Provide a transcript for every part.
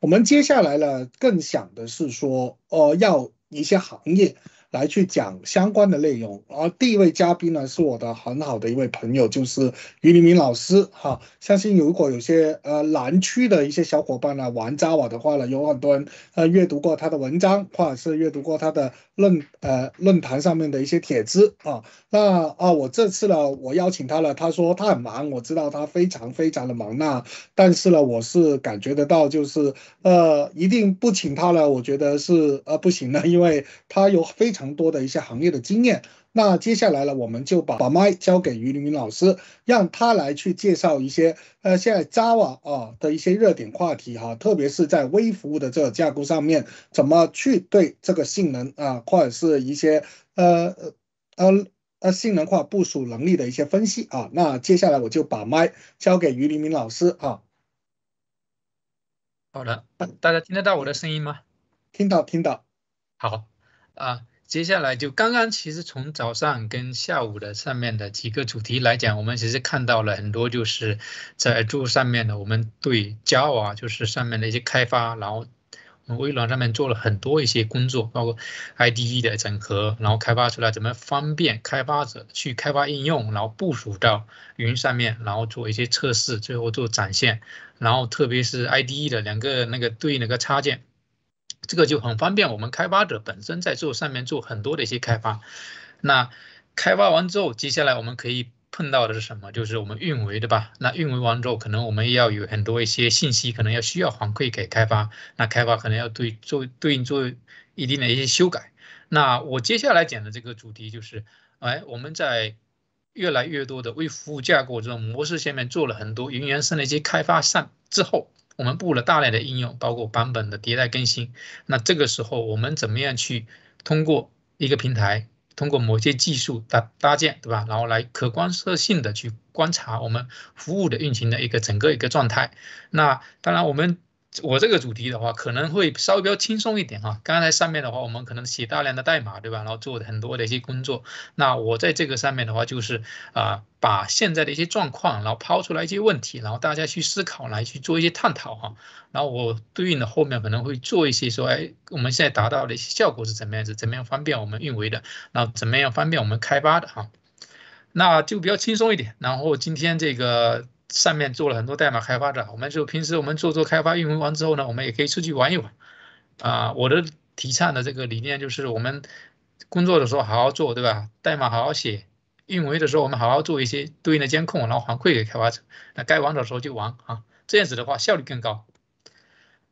我们接下来呢，更想的是说，呃，要一些行业。来去讲相关的内容，而第一位嘉宾呢是我的很好的一位朋友，就是于黎明老师哈。相信如果有些呃南区的一些小伙伴呢玩 Java 的话呢，有很多人呃阅读过他的文章，或者是阅读过他的论呃论坛上面的一些帖子啊。那啊，我这次呢，我邀请他了，他说他很忙，我知道他非常非常的忙。那但是呢，我是感觉得到，就是呃一定不请他了，我觉得是呃不行的，因为他有非常。常多的一些行业的经验，那接下来呢，我们就把把麦交给于凌云老师，让他来去介绍一些呃现在 Java 啊的一些热点话题哈，特别是在微服务的这个架构上面，怎么去对这个性能啊，或者是一些呃呃呃性能化部署能力的一些分析啊。那接下来我就把麦交给于凌云老师啊。好的，大家听得到我的声音吗？听到，听到。好啊。接下来就刚刚，其实从早上跟下午的上面的几个主题来讲，我们其实看到了很多，就是在做上面的，我们对 Java 就是上面的一些开发，然后微软上面做了很多一些工作，包括 IDE 的整合，然后开发出来怎么方便开发者去开发应用，然后部署到云上面，然后做一些测试，最后做展现，然后特别是 IDE 的两个那个对应那个插件。这个就很方便，我们开发者本身在做上面做很多的一些开发。那开发完之后，接下来我们可以碰到的是什么？就是我们运维，对吧？那运维完之后，可能我们要有很多一些信息，可能要需要反馈给开发。那开发可能要对做对应做一定的一些修改。那我接下来讲的这个主题就是，哎，我们在越来越多的为服务架构这种模式下面做了很多云原生的一些开发上之后。我们布了大量的应用，包括版本的迭代更新。那这个时候，我们怎么样去通过一个平台，通过某些技术搭搭建，对吧？然后来可观测性的去观察我们服务的运行的一个整个一个状态。那当然，我们。我这个主题的话，可能会稍微比较轻松一点哈。刚才上面的话，我们可能写大量的代码，对吧？然后做很多的一些工作。那我在这个上面的话，就是啊，把现在的一些状况，然后抛出来一些问题，然后大家去思考，来去做一些探讨哈。然后我对应的后面可能会做一些说，哎，我们现在达到的一些效果是怎么样子？怎么样方便我们运维的？然后怎么样方便我们开发的哈？那就比较轻松一点。然后今天这个。上面做了很多代码开发者，我们就平时我们做做开发运维完之后呢，我们也可以出去玩一玩。啊，我的提倡的这个理念就是，我们工作的时候好好做，对吧？代码好好写，运维的时候我们好好做一些对应的监控，然后反馈给开发者。那该玩的时候就玩啊，这样子的话效率更高。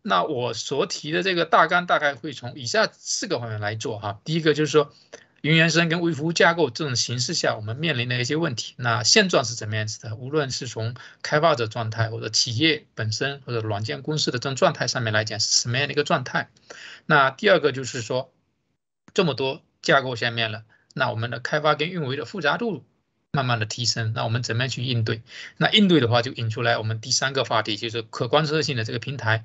那我所提的这个大纲大概会从以下四个方面来做哈。第一个就是说。云原生跟微服务架构这种形式下，我们面临的一些问题。那现状是怎么样子的？无论是从开发者状态，或者企业本身，或者软件公司的这种状态上面来讲，是什么样的一个状态？那第二个就是说，这么多架构下面了，那我们的开发跟运维的复杂度慢慢的提升，那我们怎么样去应对？那应对的话，就引出来我们第三个话题，就是可观测性的这个平台。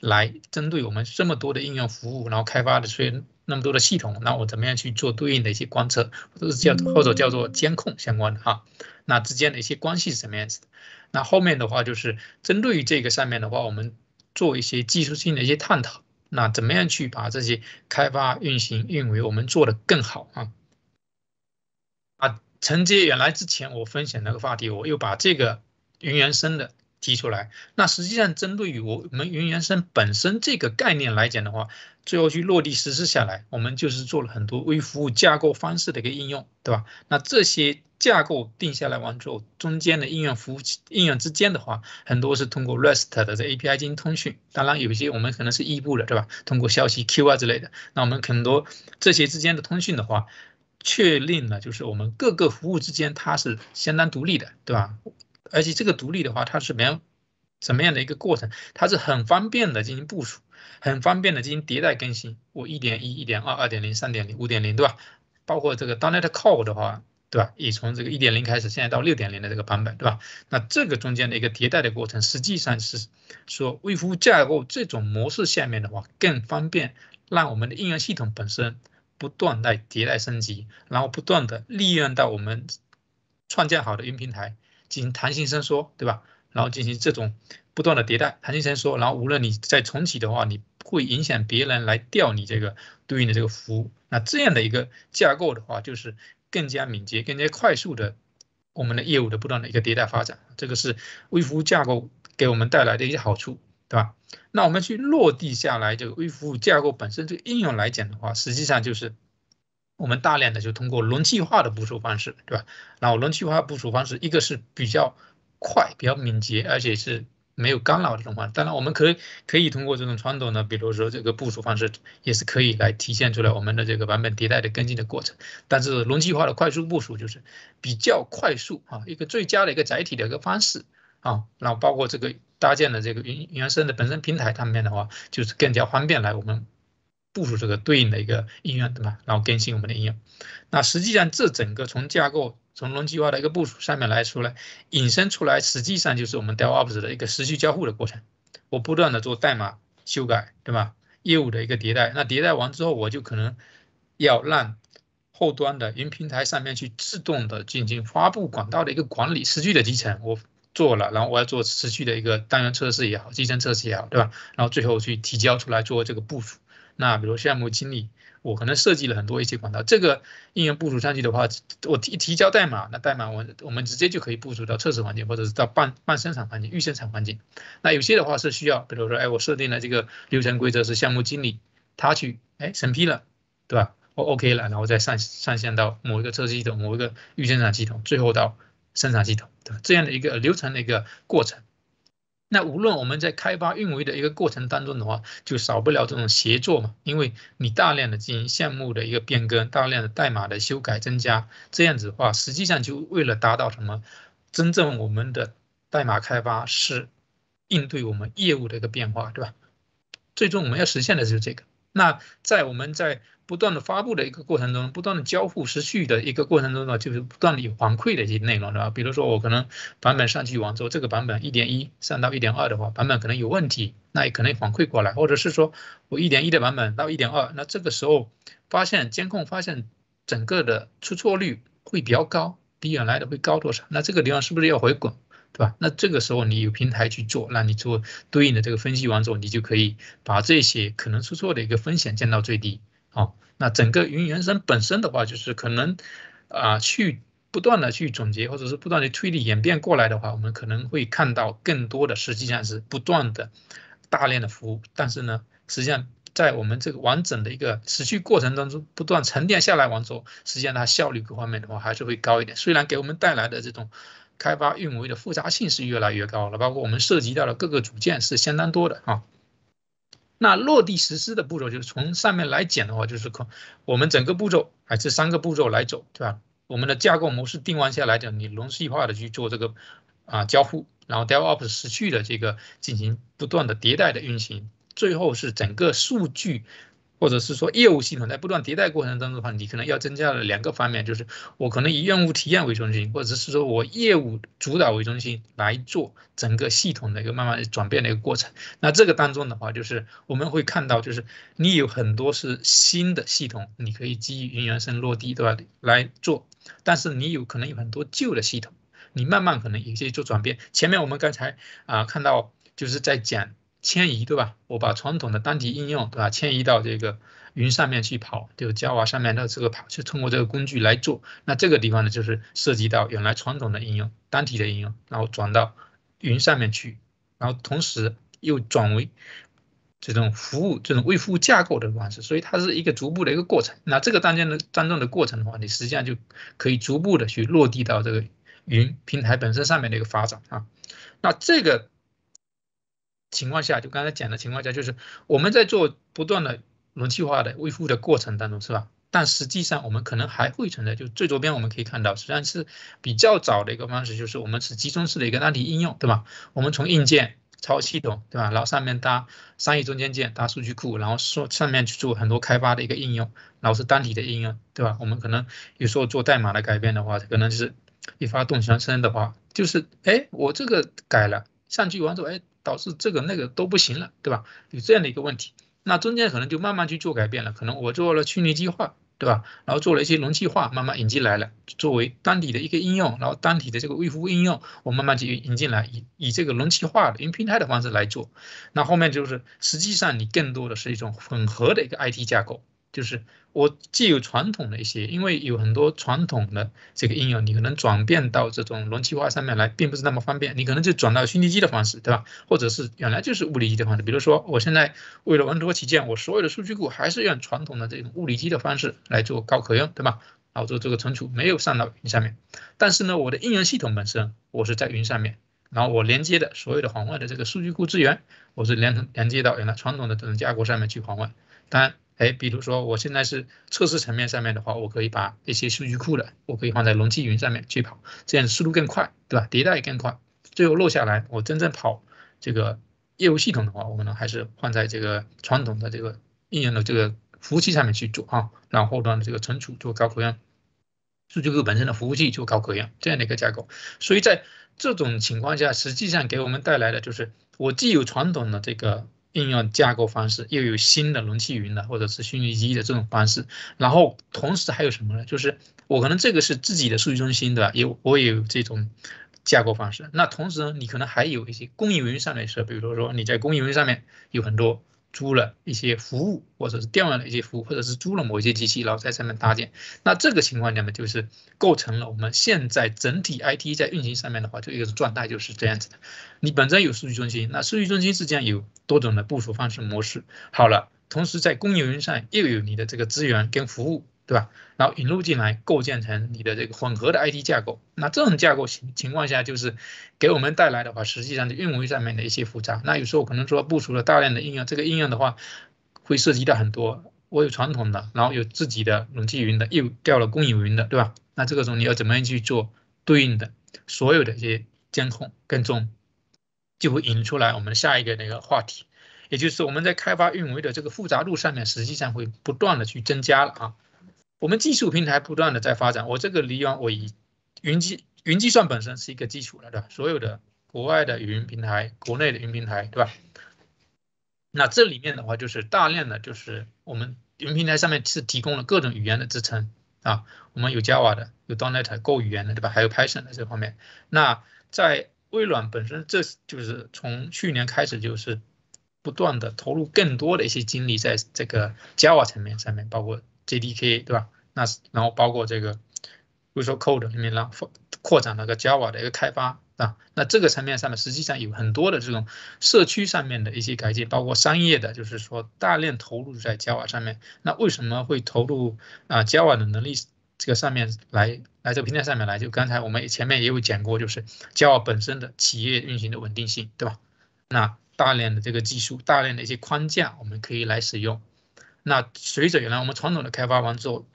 来针对我们这么多的应用服务，然后开发的所以那么多的系统，那我怎么样去做对应的一些观测，或者是叫或者叫做监控相关的哈？那之间的一些关系是什么样子的？那后面的话就是针对于这个上面的话，我们做一些技术性的一些探讨，那怎么样去把这些开发、运行、运维我们做得更好啊？啊，承接原来之前我分享那个话题，我又把这个云原生的。提出来，那实际上针对于我们云原生本身这个概念来讲的话，最后去落地实施下来，我们就是做了很多微服务架构方式的一个应用，对吧？那这些架构定下来完之后，中间的应用服务应用之间的话，很多是通过 REST 的这 API 进行通讯，当然有一些我们可能是异步的，对吧？通过消息 Q 啊之类的，那我们很多这些之间的通讯的话，确定了就是我们各个服务之间它是相当独立的，对吧？而且这个独立的话，它是怎么样怎么样的一个过程？它是很方便的进行部署，很方便的进行迭代更新。我一点一、一点二、二点零、三点零、五点零，对吧？包括这个 .NET Core 的话，对吧？也从这个一点零开始，现在到六点零的这个版本，对吧？那这个中间的一个迭代的过程，实际上是说微服务架构这种模式下面的话，更方便让我们的应用系统本身不断在迭代升级，然后不断的利用到我们创建好的云平台。进行弹性伸缩，对吧？然后进行这种不断的迭代。弹性伸缩，然后无论你再重启的话，你会影响别人来调你这个对应的这个服务。那这样的一个架构的话，就是更加敏捷、更加快速的我们的业务的不断的一个迭代发展。这个是微服务架构给我们带来的一些好处，对吧？那我们去落地下来这个微服务架构本身这个应用来讲的话，实际上就是我们大量的就通过容器化的部署方式，对吧？然后容器化部署方式，一个是比较快、比较敏捷，而且是。没有干扰的这种方式，当然我们可以可以通过这种传统的，比如说这个部署方式，也是可以来体现出来我们的这个版本迭代的跟进的过程。但是容器化的快速部署就是比较快速啊，一个最佳的一个载体的一个方式啊。然后包括这个搭建的这个原原生的本身平台上面的话，就是更加方便来我们部署这个对应的一个应用，对吧？然后更新我们的应用。那实际上这整个从架构。从轮机化的一个部署上面来说呢，引申出来实际上就是我们 DevOps 的一个持续交互的过程。我不断的做代码修改，对吧？业务的一个迭代，那迭代完之后，我就可能要让后端的云平台上面去自动的进行发布管道的一个管理，持续的集成我做了，然后我要做持续的一个单元测试也好，集成测试也好，对吧？然后最后去提交出来做这个部署。那比如项目经理。我可能设计了很多一些管道，这个应用部署上去的话，我提提交代码，那代码我我们直接就可以部署到测试环境，或者是到半半生产环境、预生产环境。那有些的话是需要，比如说，哎，我设定了这个流程规则是项目经理他去哎审批了，对吧？我 OK 了，然后再上上线到某一个测试系统、某一个预生产系统，最后到生产系统，对吧？这样的一个流程的一个过程。那无论我们在开发运维的一个过程当中的话，就少不了这种协作嘛，因为你大量的进行项目的一个变更，大量的代码的修改增加，这样子的话，实际上就为了达到什么？真正我们的代码开发是应对我们业务的一个变化，对吧？最终我们要实现的就是这个。那在我们在不断的发布的一个过程中，不断的交互持续的一个过程中呢，就是不断的有反馈的一些内容，对吧？比如说我可能版本上去完之后，这个版本一点一上到一点二的话，版本可能有问题，那也可能反馈过来，或者是说我一点一的版本到一点二，那这个时候发现监控发现整个的出错率会比较高，比原来的会高多少？那这个地方是不是要回滚？对吧？那这个时候你有平台去做，那你做对应的这个分析完之后，你就可以把这些可能出错的一个风险降到最低。好，那整个云原生本身的话，就是可能啊去不断的去总结，或者是不断的推理演变过来的话，我们可能会看到更多的实际上是不断的大量的服务。但是呢，实际上在我们这个完整的一个持续过程当中，不断沉淀下来完之后，实际上它效率各方面的话还是会高一点。虽然给我们带来的这种。开发运维的复杂性是越来越高了，包括我们涉及到的各个组件是相当多的啊。那落地实施的步骤，就是从上面来讲的话，就是靠我们整个步骤还是三个步骤来走，对吧？我们的架构模式定完下来讲，你容器化的去做这个啊交互，然后 DevOps 持续的这个进行不断的迭代的运行，最后是整个数据。或者是说业务系统在不断迭代过程当中的话，你可能要增加了两个方面，就是我可能以用户体验为中心，或者是说我业务主导为中心来做整个系统的一个慢慢转变的一个过程。那这个当中的话，就是我们会看到，就是你有很多是新的系统，你可以基于云原生落地，对吧？来做，但是你有可能有很多旧的系统，你慢慢可能有些做转变。前面我们刚才啊看到就是在讲。迁移对吧？我把传统的单体应用对吧，迁移到这个云上面去跑，就 Java 上面的这个跑，就通过这个工具来做。那这个地方呢，就是涉及到原来传统的应用，单体的应用，然后转到云上面去，然后同时又转为这种服务、这种微服务架构的方式。所以它是一个逐步的一个过程。那这个当中的当中的过程的话，你实际上就可以逐步的去落地到这个云平台本身上面的一个发展啊。那这个。情况下，就刚才讲的情况下，就是我们在做不断的容器化的微服务的过程当中，是吧？但实际上我们可能还会存在，就最左边我们可以看到，实际上是比较早的一个方式，就是我们是集中式的一个单体应用，对吧？我们从硬件超系统，对吧？然后上面搭商业中间件、搭数据库，然后说上面去做很多开发的一个应用，然后是单体的应用，对吧？我们可能有时候做代码的改变的话，可能就是一发动全身的话，就是哎，我这个改了上去完之后，哎。导致这个那个都不行了，对吧？有这样的一个问题，那中间可能就慢慢去做改变了。可能我做了去年计划，对吧？然后做了一些容器化，慢慢引进来了，作为单体的一个应用，然后单体的这个微服务应用，我慢慢就引进来，以以这个容器化的云平台的方式来做。那后面就是实际上你更多的是一种混合的一个 IT 架构。就是我既有传统的一些，因为有很多传统的这个应用，你可能转变到这种容器化上面来，并不是那么方便。你可能就转到虚拟机的方式，对吧？或者是原来就是物理机的方式。比如说，我现在为了稳妥起见，我所有的数据库还是用传统的这种物理机的方式来做高可用，对吧？然后做这个存储，没有上到云上面。但是呢，我的应用系统本身我是在云上面，然后我连接的所有的环外的这个数据库资源，我是连连接到原来传统的这种架构上面去环外。当然。哎，比如说我现在是测试层面上面的话，我可以把一些数据库的，我可以放在容器云上面去跑，这样速度更快，对吧？迭代也更快，最后落下来，我真正跑这个业务系统的话，我可能还是放在这个传统的这个应用的这个服务器上面去做啊，然后端的这个存储做高可用，数据库本身的服务器做高可用这样的一个架构。所以在这种情况下，实际上给我们带来的就是我既有传统的这个。应用架构方式又有新的容器云的或者是虚拟机的这种方式，然后同时还有什么呢？就是我可能这个是自己的数据中心对吧？有我也有这种架构方式。那同时呢，你可能还有一些公有云上面的设备，比如说你在公有云上面有很多。租了一些服务，或者是调用了一些服务，或者是租了某一些机器，然后在上面搭建。那这个情况下面，就是构成了我们现在整体 IT 在运行上面的话，就一个状态就是这样子的。你本身有数据中心，那数据中心实际上有多种的部署方式模式。好了，同时在公有云上又有你的这个资源跟服务。对吧？然后引入进来，构建成你的这个混合的 IT 架构。那这种架构情情况下，就是给我们带来的话，实际上是运维上面的一些复杂。那有时候可能说部署了大量的应用，这个应用的话，会涉及到很多。我有传统的，然后有自己的容器云的，又调了公有云的，对吧？那这个时候你要怎么样去做对应的所有的一些监控跟踪，就会引出来我们下一个那个话题，也就是我们在开发运维的这个复杂度上面，实际上会不断的去增加了啊。我们技术平台不断的在发展，我这个里边我以云计云计算本身是一个基础了，对吧？所有的国外的云平台，国内的云平台，对吧？那这里面的话就是大量的就是我们云平台上面是提供了各种语言的支撑啊，我们有 Java 的，有 .NET Go 语言的，对吧？还有 Python 的这方面。那在微软本身，这就是从去年开始就是不断的投入更多的一些精力在这个 Java 层面上面，包括。JDK 对吧？那然后包括这个比如说 Code 里面让扩展那个 Java 的一个开发啊，那这个层面上面实际上有很多的这种社区上面的一些改进，包括商业的，就是说大量投入在 Java 上面。那为什么会投入啊 Java 的能力这个上面来来这个平台上面来？就刚才我们前面也有讲过，就是 Java 本身的企业运行的稳定性，对吧？那大量的这个技术，大量的一些框架，我们可以来使用。那随着原来我们传统的开发完之后，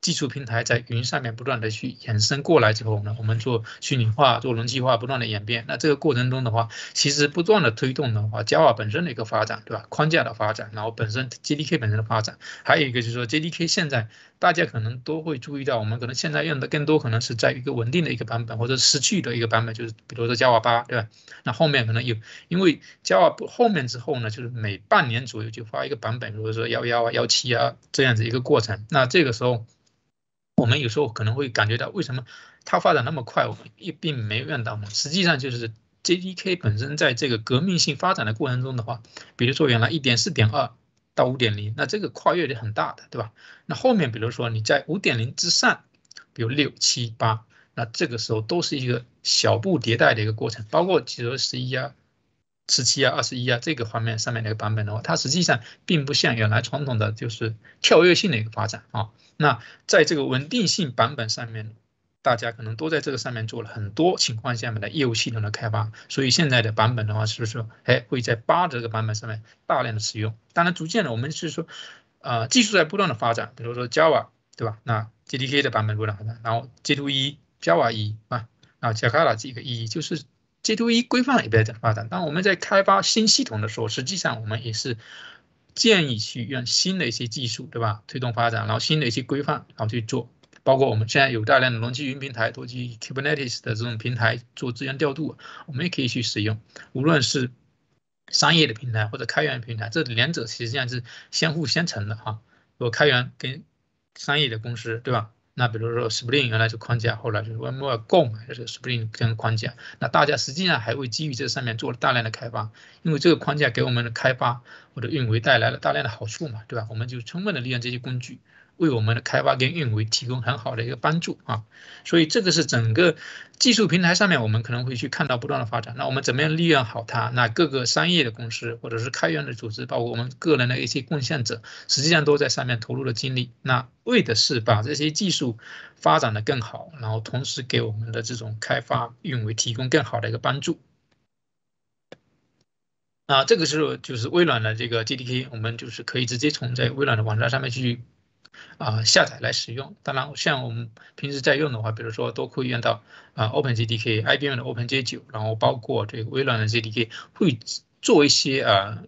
技术平台在云上面不断的去延伸过来之后呢，我们做虚拟化、做容器化不断的演变。那这个过程中的话，其实不断的推动的话，Java 本身的一个发展，对吧？框架的发展，然后本身 JDK 本身的发展，还有一个就是说 JDK 现在大家可能都会注意到，我们可能现在用的更多可能是在一个稳定的一个版本，或者失去的一个版本，就是比如说 Java 八，对吧？那后面可能有，因为 Java 不后面之后呢，就是每半年左右就发一个版本，比如说幺幺啊、幺七啊这样子一个过程。那这个时候。我们有时候可能会感觉到，为什么它发展那么快，我们也并没有用到呢？实际上就是 JDK 本身在这个革命性发展的过程中的话，比如说原来一点四点二到五点零，那这个跨越是很大的，对吧？那后面比如说你在五点零之上，比如六七八，那这个时候都是一个小步迭代的一个过程，包括比如说十一啊。十七啊，二十一啊，这个方面上面的一个版本的话，它实际上并不像原来传统的就是跳跃性的一个发展啊。那在这个稳定性版本上面，大家可能都在这个上面做了很多情况下面的业务系统的开发，所以现在的版本的话，是不是说，哎，会在八这个版本上面大量的使用？当然，逐渐的我们是说，呃，技术在不断的发展，比如说 Java 对吧？那 JDK 的版本不断发展，然后 J2 一、Java 一啊，啊 Java 这个一就是。J2E 规范也在在发展。当我们在开发新系统的时候，实际上我们也是建议去用新的一些技术，对吧？推动发展，然后新的一些规范，然后去做。包括我们现在有大量的容器云平台，多基于 Kubernetes 的这种平台做资源调度，我们也可以去使用。无论是商业的平台或者开源平台，这两者实际上是相互相成的哈。我开源跟商业的公司，对吧？那比如说 Spring 原来是框架，后来就是 OneMore Go 嘛，就是 Spring 跟框架。那大家实际上还会基于这上面做了大量的开发，因为这个框架给我们的开发或者运维带来了大量的好处嘛，对吧？我们就充分的利用这些工具。为我们的开发跟运维提供很好的一个帮助啊，所以这个是整个技术平台上面我们可能会去看到不断的发展。那我们怎么样利用好它？那各个商业的公司或者是开源的组织，包括我们个人的一些贡献者，实际上都在上面投入了精力。那为的是把这些技术发展的更好，然后同时给我们的这种开发运维提供更好的一个帮助。啊，这个时候就是微软的这个 JDK，我们就是可以直接从在微软的网站上面去。啊，下载来使用。当然，像我们平时在用的话，比如说都可以用到啊，OpenJDK、IBM 的 OpenJ9，然后包括这个微软的 JDK，会做一些啊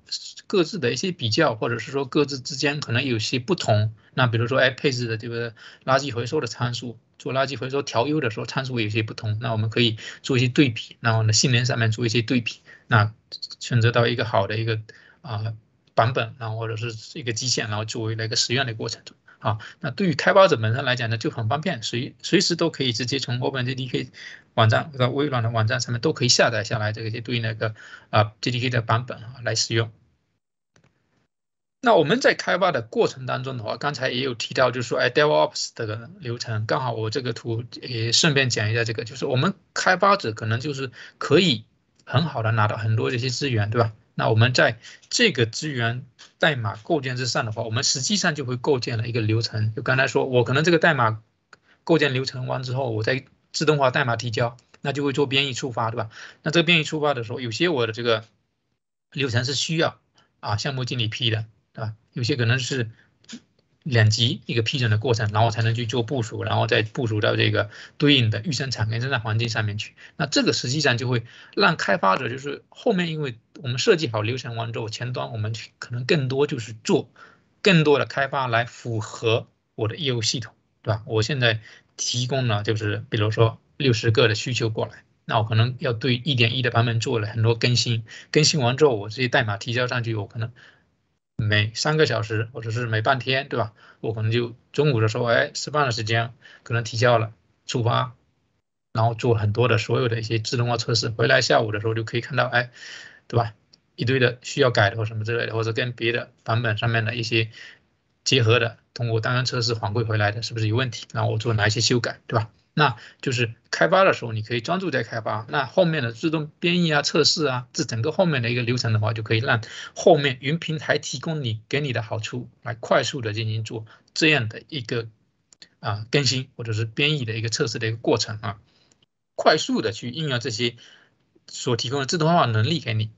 各自的一些比较，或者是说各自之间可能有些不同。那比如说，哎，配置的这个垃圾回收的参数，做垃圾回收调优的时候，参数有些不同。那我们可以做一些对比，然后呢，性能上面做一些对比，那选择到一个好的一个啊版本，然后或者是一个基线，然后作为那个实验的过程中。啊，那对于开发者本身来讲呢，就很方便，随随时都可以直接从 OpenJDK 网站到微软的网站上面都可以下载下来这些对应那个啊 JDK 的版本啊来使用。那我们在开发的过程当中的话，刚才也有提到，就是说，哎，DevOps 这个流程，刚好我这个图也顺便讲一下这个，就是我们开发者可能就是可以很好的拿到很多这些资源，对吧？那我们在这个资源代码构建之上的话，我们实际上就会构建了一个流程。就刚才说，我可能这个代码构建流程完之后，我再自动化代码提交，那就会做编译触发，对吧？那这个编译触发的时候，有些我的这个流程是需要啊项目经理批的，对吧？有些可能是。两级一个批准的过程，然后才能去做部署，然后再部署到这个对应的预生产跟生产环境上面去。那这个实际上就会让开发者就是后面，因为我们设计好流程完之后，前端我们可能更多就是做更多的开发来符合我的业务系统，对吧？我现在提供了就是比如说六十个的需求过来，那我可能要对一点一的版本做了很多更新，更新完之后我这些代码提交上去，我可能。每三个小时或者是每半天，对吧？我可能就中午的时候，哎，吃饭的时间可能提交了，触发，然后做很多的所有的一些自动化测试，回来下午的时候就可以看到，哎，对吧？一堆的需要改的或什么之类的，或者跟别的版本上面的一些结合的，通过单元测试反馈回来的，是不是有问题？然后我做哪一些修改，对吧？那就是开发的时候，你可以专注在开发。那后面的自动编译啊、测试啊，这整个后面的一个流程的话，就可以让后面云平台提供你给你的好处，来快速的进行做这样的一个啊更新或者是编译的一个测试的一个过程啊，快速的去应用这些所提供的自动化能力给你。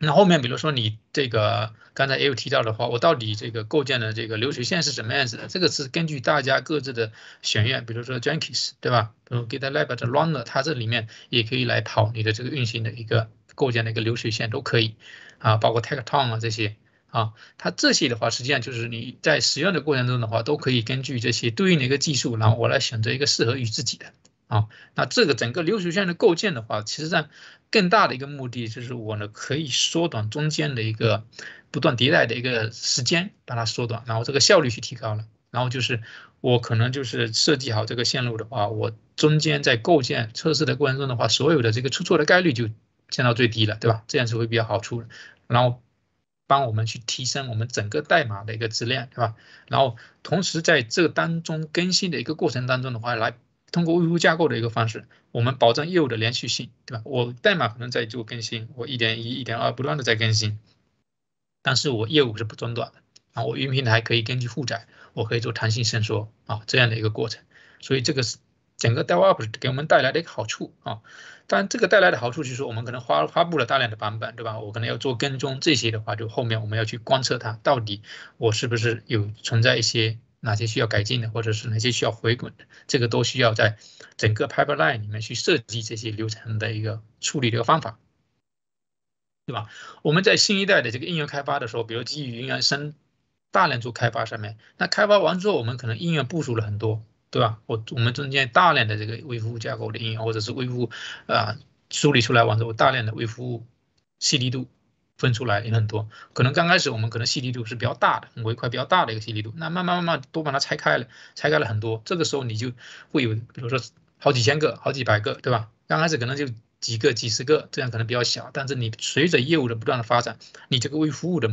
那后面，比如说你这个刚才也有提到的话，我到底这个构建的这个流水线是什么样子的？这个是根据大家各自的选愿，比如说 Jenkins，对吧？比如 GitLab 的 Runner，它这里面也可以来跑你的这个运行的一个构建的一个流水线都可以啊，包括 Tecton 啊这些啊，它这些的话，实际上就是你在使用的过程中的话，都可以根据这些对应的一个技术，然后我来选择一个适合于自己的。啊，那这个整个流水线的构建的话，其实上更大的一个目的就是我呢可以缩短中间的一个不断迭代的一个时间，把它缩短，然后这个效率去提高了。然后就是我可能就是设计好这个线路的话，我中间在构建测试的过程中的话，所有的这个出错的概率就降到最低了，对吧？这样是会比较好处的。然后帮我们去提升我们整个代码的一个质量，对吧？然后同时在这当中更新的一个过程当中的话，来。通过微服架构的一个方式，我们保证业务的连续性，对吧？我代码可能在做更新，我一点一、一点二不断的在更新，但是我业务是不中断的。啊，我云平台可以根据负载，我可以做弹性伸缩啊，这样的一个过程。所以这个是整个 DevOps 给我们带来的一个好处啊。但这个带来的好处就是说，我们可能发发布了大量的版本，对吧？我可能要做跟踪这些的话，就后面我们要去观测它到底我是不是有存在一些。哪些需要改进的，或者是哪些需要回滚的，这个都需要在整个 pipeline 里面去设计这些流程的一个处理的一个方法，对吧？我们在新一代的这个应用开发的时候，比如基于云原生大量做开发上面，那开发完之后，我们可能应用部署了很多，对吧？我我们中间大量的这个微服务架构的应用，或者是微服务啊梳理出来完之后，大量的微服务细腻度分出来也很多。可能刚开始我们可能细粒度是比较大的，模块比较大的一个细粒度，那慢慢慢慢都把它拆开了，拆开了很多。这个时候你就会有，比如说好几千个、好几百个，对吧？刚开始可能就几个、几十个，这样可能比较小，但是你随着业务的不断的发展，你这个微服务的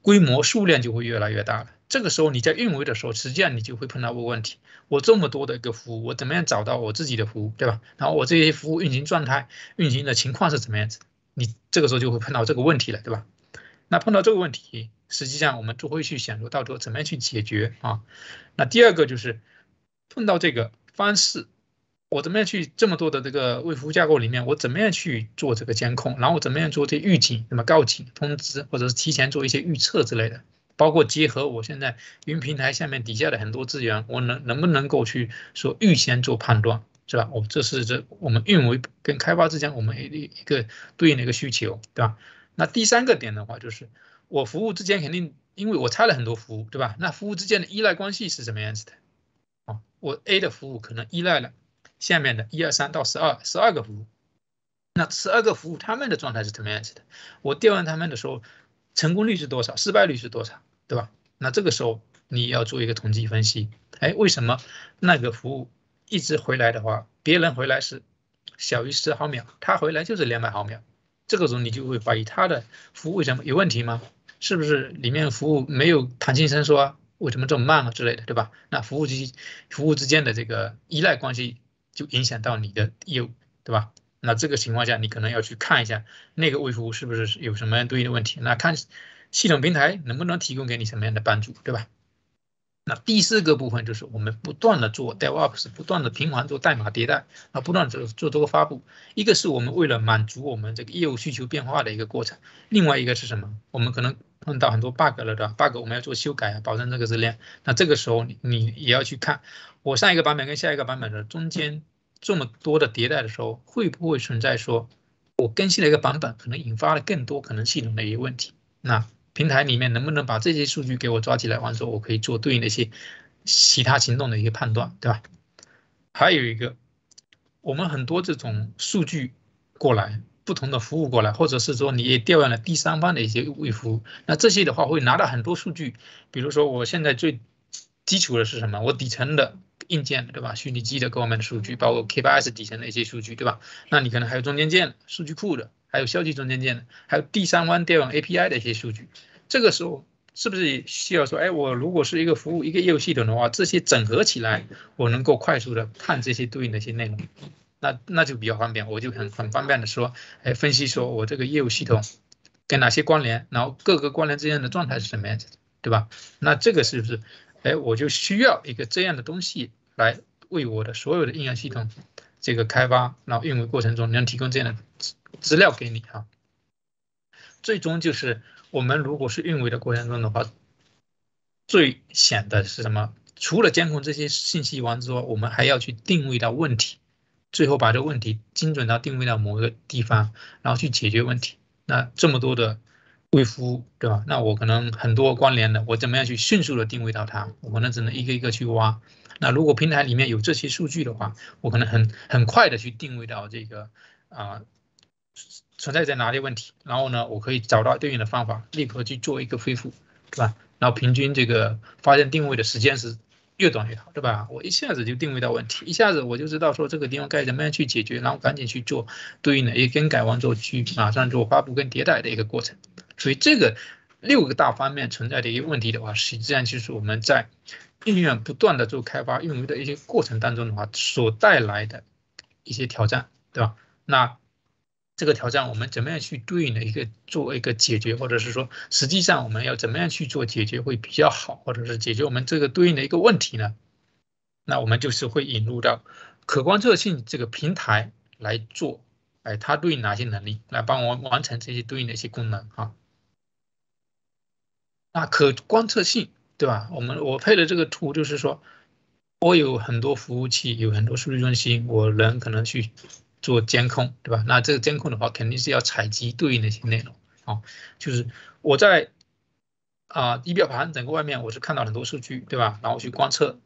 规模数量就会越来越大了。这个时候你在运维的时候，实际上你就会碰到个问题：我这么多的一个服务，我怎么样找到我自己的服务，对吧？然后我这些服务运行状态、运行的情况是怎么样子？你这个时候就会碰到这个问题了，对吧？那碰到这个问题，实际上我们就会去想说，到底怎么样去解决啊？那第二个就是碰到这个方式，我怎么样去这么多的这个微服务架构里面，我怎么样去做这个监控？然后怎么样做这预警、什么告警、通知，或者是提前做一些预测之类的？包括结合我现在云平台下面底下的很多资源，我能能不能够去说预先做判断，是吧？我这是这我们运维跟开发之间我们一一个对应的一个需求，对吧？那第三个点的话，就是我服务之间肯定，因为我拆了很多服务，对吧？那服务之间的依赖关系是什么样子的？啊，我 A 的服务可能依赖了下面的一二三到十二十二个服务，那十二个服务他们的状态是怎么样子的？我调用他们的时候。成功率是多少？失败率是多少？对吧？那这个时候你要做一个统计分析。哎，为什么那个服务一直回来的话，别人回来是小于十毫秒，他回来就是两百毫秒？这个时候你就会怀疑他的服务为什么有问题吗？是不是里面服务没有弹性伸缩啊？为什么这么慢啊之类的，对吧？那服务机服务之间的这个依赖关系就影响到你的业务，对吧？那这个情况下，你可能要去看一下那个微服务是不是有什么样对应的问题。那看系统平台能不能提供给你什么样的帮助，对吧？那第四个部分就是我们不断的做 DevOps，不断的频繁做代码迭代，啊，不断做做这个发布。一个是我们为了满足我们这个业务需求变化的一个过程，另外一个是什么？我们可能碰到很多 bug 了，的？bug 我们要做修改啊，保证这个质量。那这个时候你你也要去看我上一个版本跟下一个版本的中间。这么多的迭代的时候，会不会存在说，我更新了一个版本，可能引发了更多可能系统的一些问题？那平台里面能不能把这些数据给我抓起来，完之后我可以做对应的一些其他行动的一个判断，对吧？还有一个，我们很多这种数据过来，不同的服务过来，或者是说你也调用了第三方的一些微服务，那这些的话会拿到很多数据，比如说我现在最基础的是什么？我底层的。硬件的对吧？虚拟机的各方面的数据，包括 K8s 底层的一些数据，对吧？那你可能还有中间件、数据库的，还有消息中间件的，还有第三方调用 API 的一些数据。这个时候是不是需要说，哎，我如果是一个服务、一个业务系统的话，这些整合起来，我能够快速的看这些对应的一些内容，那那就比较方便，我就很很方便的说，哎，分析说我这个业务系统跟哪些关联，然后各个关联之间的状态是什么样子的，对吧？那这个是不是？哎，我就需要一个这样的东西来为我的所有的应用系统这个开发，然后运维过程中能提供这样的资资料给你哈。最终就是我们如果是运维的过程中的话，最显的是什么？除了监控这些信息完之后，我们还要去定位到问题，最后把这个问题精准到定位到某个地方，然后去解决问题。那这么多的。微服务对吧？那我可能很多关联的，我怎么样去迅速的定位到它？我可能只能一个一个去挖。那如果平台里面有这些数据的话，我可能很很快的去定位到这个啊存在在哪里问题，然后呢，我可以找到对应的方法，立刻去做一个恢复，对吧？然后平均这个发现定位的时间是越短越好，对吧？我一下子就定位到问题，一下子我就知道说这个地方该怎么样去解决，然后赶紧去做对应的一更改完之后去马上做发布跟迭代的一个过程。所以这个六个大方面存在的一个问题的话，实际上就是我们在应用不断的做开发、运维的一些过程当中的话，所带来的一些挑战，对吧？那这个挑战我们怎么样去对应的一个做一个解决，或者是说实际上我们要怎么样去做解决会比较好，或者是解决我们这个对应的一个问题呢？那我们就是会引入到可观测性这个平台来做，哎，它对应哪些能力来帮我完成这些对应的一些功能啊？那可观测性，对吧？我们我配的这个图就是说，我有很多服务器，有很多数据中心，我人可能去做监控，对吧？那这个监控的话，肯定是要采集对应的一些内容啊。就是我在啊仪表盘整个外面，我是看到很多数据，对吧？然后去观测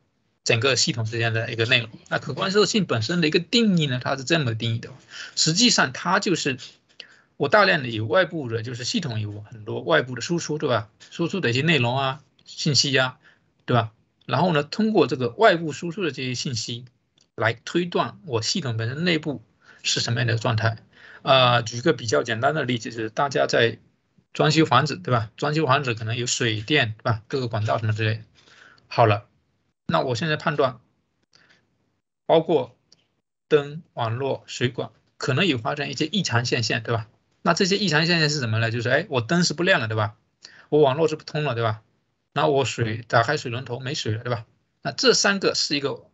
整个系统之间的一个内容。那可观测性本身的一个定义呢，它是这么定义的，实际上它就是我大量的有外部的，就是系统有很多外部的输出，对吧？输出的一些内容啊、信息呀，对吧？然后呢，通过这个外部输出的这些信息来推断我系统本身内部是什么样的状态。啊，举个比较简单的例子，就是大家在装修房子，对吧？装修房子可能有水电，对吧？各个管道什么之类。好了，那我现在判断，包括灯、网络、水管，可能有发生一些异常现象，对吧？那这些异常现象是什么呢？就是哎，我灯是不亮了，对吧？我网络是不通了，对吧？那我水打开水龙头没水了，对吧？那这三个是一个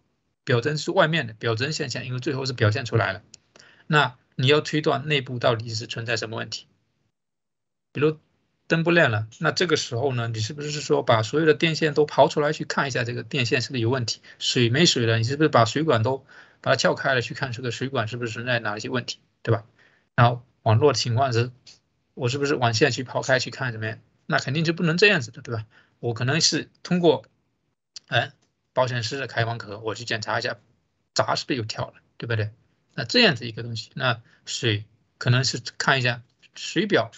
表征是外面的表征现象，因为最后是表现出来了。那你要推断内部到底是存在什么问题？比如灯不亮了，那这个时候呢，你是不是说把所有的电线都刨出来去看一下这个电线是不是有问题？水没水了，你是不是把水管都把它撬开了去看这个水管是不是存在哪一些问题，对吧？然后。网络的情况是，我是不是网线去抛开去看怎么样？那肯定就不能这样子的，对吧？我可能是通过，哎，保险丝的开关口，我去检查一下闸是不是又跳了，对不对？那这样子一个东西，那水可能是看一下水表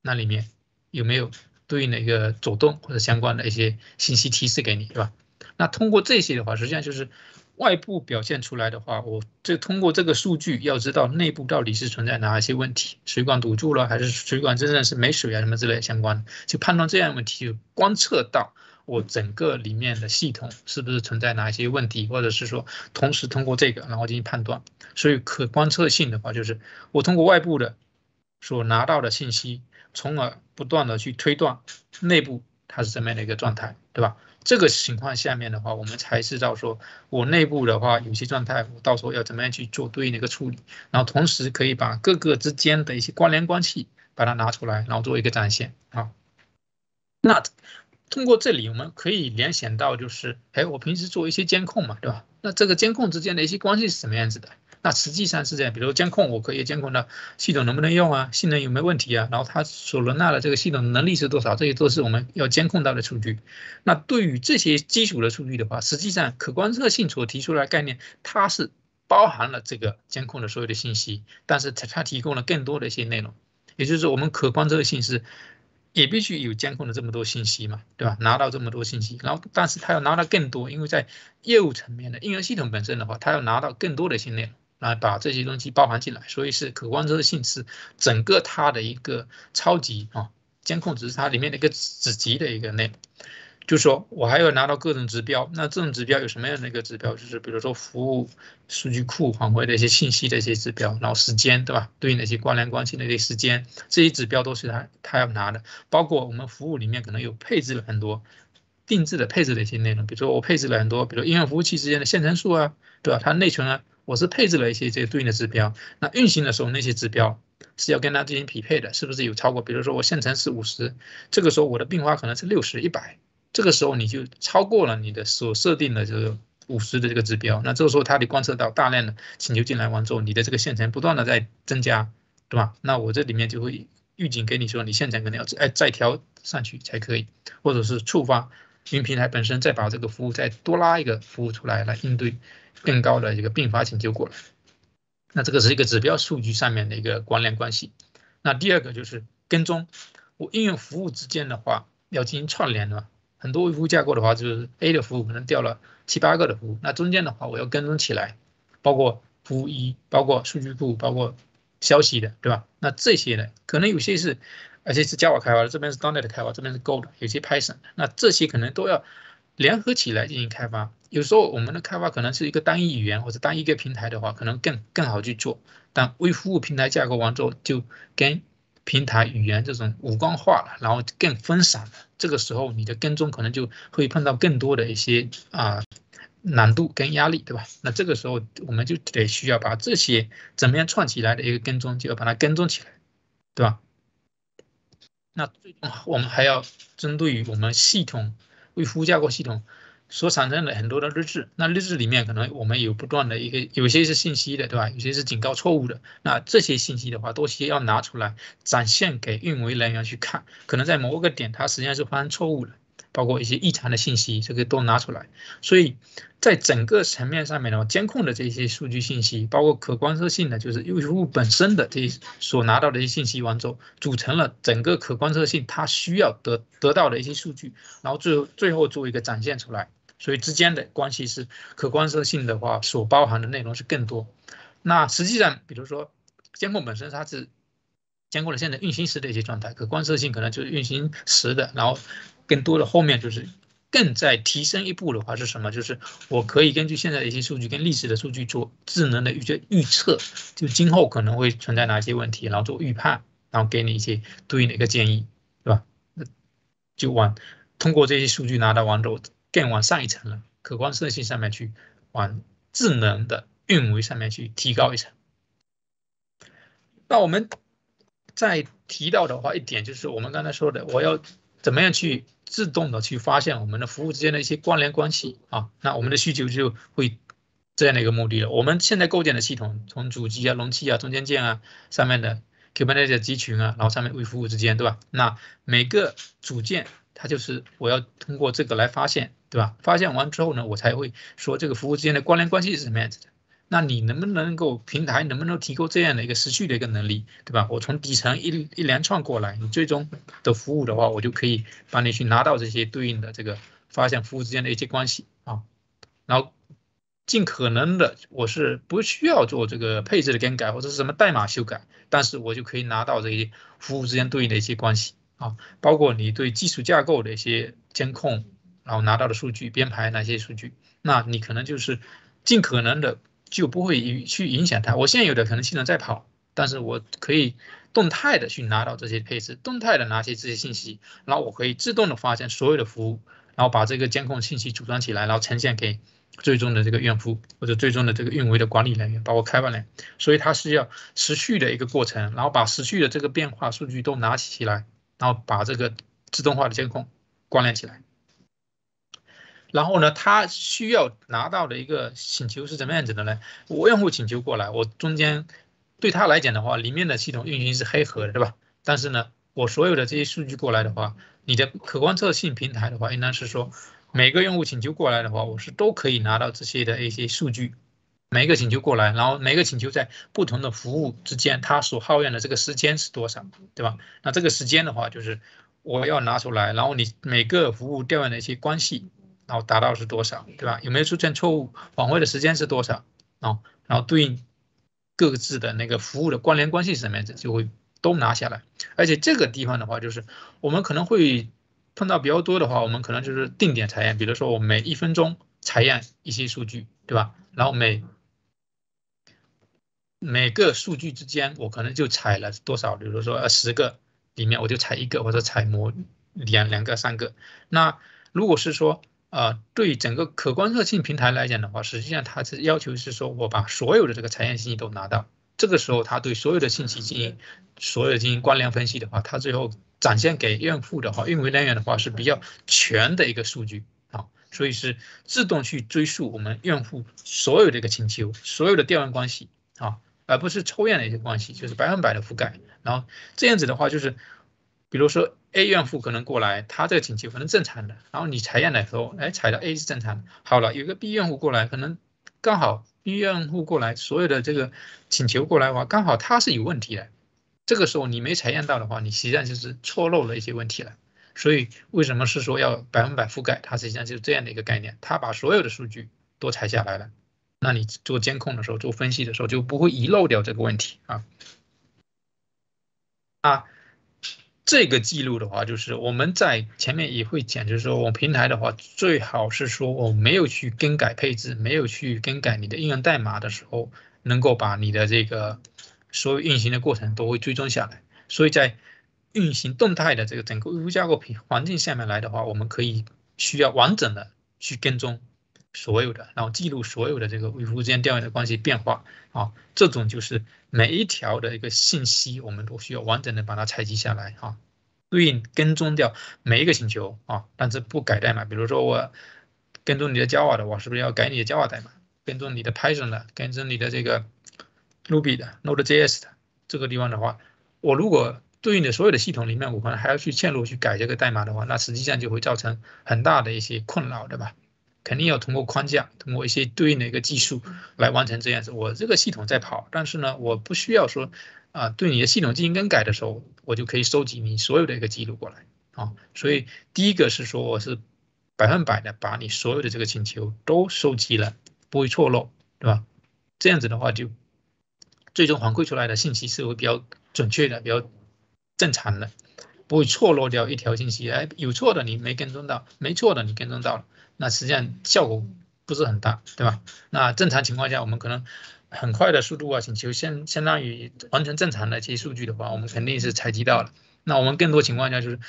那里面有没有对应的一个走动或者相关的一些信息提示给你，对吧？那通过这些的话，实际上就是。外部表现出来的话，我这通过这个数据要知道内部到底是存在哪一些问题，水管堵住了，还是水管真正是没水啊什么之类相关，就判断这样的问题，就观测到我整个里面的系统是不是存在哪一些问题，或者是说同时通过这个然后进行判断。所以可观测性的话，就是我通过外部的所拿到的信息，从而不断的去推断内部它是怎么样的一个状态，对吧？这个情况下面的话，我们才知道说，我内部的话有些状态，我到时候要怎么样去做对应的一个处理，然后同时可以把各个之间的一些关联关系把它拿出来，然后做一个展现啊。那通过这里，我们可以联想到就是，哎，我平时做一些监控嘛，对吧？那这个监控之间的一些关系是什么样子的？那实际上是这样，比如监控，我可以监控到系统能不能用啊，性能有没有问题啊，然后它所容纳的这个系统能力是多少，这些都是我们要监控到的数据。那对于这些基础的数据的话，实际上可观测性所提出来的概念，它是包含了这个监控的所有的信息，但是它它提供了更多的一些内容，也就是说，我们可观测性是也必须有监控的这么多信息嘛，对吧？拿到这么多信息，然后但是它要拿到更多，因为在业务层面的应用系统本身的话，它要拿到更多的一些内容。来把这些东西包含进来，所以是可观测性是整个它的一个超级啊监控只是它里面的一个子级的一个内容。就说我还要拿到各种指标，那这种指标有什么样的一个指标？就是比如说服务数据库返回的一些信息的一些指标，然后时间对吧？对应的一些关联关系的一些时间，这些指标都是它它要拿的。包括我们服务里面可能有配置了很多定制的配置的一些内容，比如说我配置了很多，比如应用服务器之间的线程数啊，对吧？它内存啊。我是配置了一些这些对应的指标，那运行的时候那些指标是要跟它进行匹配的，是不是有超过？比如说我线程是五十，这个时候我的并发可能是六十、一百，这个时候你就超过了你的所设定的这个五十的这个指标，那这个时候它得观测到大量的请求进来完之后，你的这个线程不断的在增加，对吧？那我这里面就会预警给你说，你线程可能要再再调上去才可以，或者是触发云平台本身再把这个服务再多拉一个服务出来来应对。更高的一个并发请求过来，那这个是一个指标数据上面的一个关联关系。那第二个就是跟踪，我应用服务之间的话要进行串联的，很多微服务架构的话就是 A 的服务可能掉了七八个的服务，那中间的话我要跟踪起来，包括服务一，包括数据库，包括消息的，对吧？那这些呢，可能有些是，而且是 Java 开发的，这边是 .NET 开发，这边是 Go 的，有些 Python，那这些可能都要。联合起来进行开发，有时候我们的开发可能是一个单一语言或者单一个平台的话，可能更更好去做。但微服务平台架构完之后，就跟平台语言这种无关化了，然后更分散了。这个时候你的跟踪可能就会碰到更多的一些啊难度跟压力，对吧？那这个时候我们就得需要把这些怎么样串起来的一个跟踪，就要把它跟踪起来，对吧？那最终我们还要针对于我们系统。为服务架构系统所产生的很多的日志，那日志里面可能我们有不断的一个，有些是信息的，对吧？有些是警告错误的。那这些信息的话，都需要拿出来展现给运维人员去看。可能在某个点，它实际上是发生错误了，包括一些异常的信息，这个都拿出来。所以在整个层面上面的话，监控的这些数据信息，包括可观测性的，就是用户本身的这些所拿到的一些信息完之后，组成了整个可观测性它需要得得到的一些数据，然后最后最后做一个展现出来。所以之间的关系是可观测性的话，所包含的内容是更多。那实际上，比如说监控本身它是监控了现在运行时的一些状态，可观测性可能就是运行时的，然后更多的后面就是更在提升一步的话是什么？就是我可以根据现在的一些数据跟历史的数据做智能的预预预测，就今后可能会存在哪些问题，然后做预判，然后给你一些对应的一个建议，对吧？那就往通过这些数据拿到完之后。更往上一层了，可观测性上面去，往智能的运维上面去提高一层。那我们再提到的话，一点就是我们刚才说的，我要怎么样去自动的去发现我们的服务之间的一些关联关系啊？那我们的需求就会这样的一个目的了。我们现在构建的系统，从主机啊、容器啊、中间件啊上面的 Kubernetes 集群啊，然后上面为服务之间，对吧？那每个组件。它就是我要通过这个来发现，对吧？发现完之后呢，我才会说这个服务之间的关联关系是什么样子的。那你能不能够平台能不能提供这样的一个持续的一个能力，对吧？我从底层一一连串过来，你最终的服务的话，我就可以帮你去拿到这些对应的这个发现服务之间的一些关系啊，然后尽可能的我是不需要做这个配置的更改或者是什么代码修改，但是我就可以拿到这些服务之间对应的一些关系。啊，包括你对基础架构的一些监控，然后拿到的数据编排哪些数据，那你可能就是尽可能的就不会去影响它。我现有的可能性能在跑，但是我可以动态的去拿到这些配置，动态的拿些这些信息，然后我可以自动的发现所有的服务，然后把这个监控信息组装起来，然后呈现给最终的这个用户或者最终的这个运维的管理人员，包括开发人员。所以它是要持续的一个过程，然后把持续的这个变化数据都拿起来。然后把这个自动化的监控关联起来，然后呢，他需要拿到的一个请求是怎么样子的呢？我用户请求过来，我中间对他来讲的话，里面的系统运行是黑盒的，对吧？但是呢，我所有的这些数据过来的话，你的可观测性平台的话，应当是说每个用户请求过来的话，我是都可以拿到这些的一些数据。每个请求过来，然后每个请求在不同的服务之间，它所耗用的这个时间是多少，对吧？那这个时间的话，就是我要拿出来，然后你每个服务调用的一些关系，然后达到是多少，对吧？有没有出现错误，返回的时间是多少啊？然后对应各自的那个服务的关联关系是什么样子，就会都拿下来。而且这个地方的话，就是我们可能会碰到比较多的话，我们可能就是定点采样，比如说我每一分钟采样一些数据，对吧？然后每每个数据之间，我可能就采了多少？比如说，呃，十个里面我就采一个，或者采模两两个、三个。那如果是说，呃，对整个可观测性平台来讲的话，实际上它是要求是说我把所有的这个采样信息都拿到。这个时候，它对所有的信息进行所有进行关联分析的话，它最后展现给用户的话，运维人员的话是比较全的一个数据啊。所以是自动去追溯我们用户所有的一个请求，所有的调用关系啊。而不是抽样的一些关系，就是百分百的覆盖。然后这样子的话，就是比如说 A 用户可能过来，他这个请求可能正常的，然后你采样的时候，哎，采到 A 是正常的。好了，有个 B 用户过来，可能刚好 B 用户过来，所有的这个请求过来的话，刚好他是有问题的。这个时候你没采样到的话，你实际上就是错漏了一些问题了。所以为什么是说要百分百覆盖？它实际上就是这样的一个概念，它把所有的数据都采下来了。那你做监控的时候，做分析的时候就不会遗漏掉这个问题啊。啊，这个记录的话，就是我们在前面也会讲，就是说我平台的话，最好是说我没有去更改配置，没有去更改你的应用代码的时候，能够把你的这个所有运行的过程都会追踪下来。所以在运行动态的这个整个微架构平环境下面来的话，我们可以需要完整的去跟踪。所有的，然后记录所有的这个微服务之间调用的关系变化啊，这种就是每一条的一个信息，我们都需要完整的把它采集下来啊，对应跟踪掉每一个请求啊，但是不改代码。比如说我跟踪你的 Java 的，我是不是要改你的 Java 代码？跟踪你的 Python 的，跟踪你的这个 Ruby 的 Node.js 的这个地方的话，我如果对应的所有的系统里面，我可能还要去嵌入去改这个代码的话，那实际上就会造成很大的一些困扰，对吧？肯定要通过框架，通过一些对应的一个技术来完成这样子。我这个系统在跑，但是呢，我不需要说啊，对你的系统进行更改的时候，我就可以收集你所有的一个记录过来啊。所以第一个是说，我是百分百的把你所有的这个请求都收集了，不会错漏，对吧？这样子的话，就最终反馈出来的信息是会比较准确的，比较正常的，不会错漏掉一条信息。哎，有错的你没跟踪到，没错的你跟踪到了。那实际上效果不是很大，对吧？那正常情况下，我们可能很快的速度啊，请求相相当于完全正常的这些数据的话，我们肯定是采集到了。那我们更多情况下就是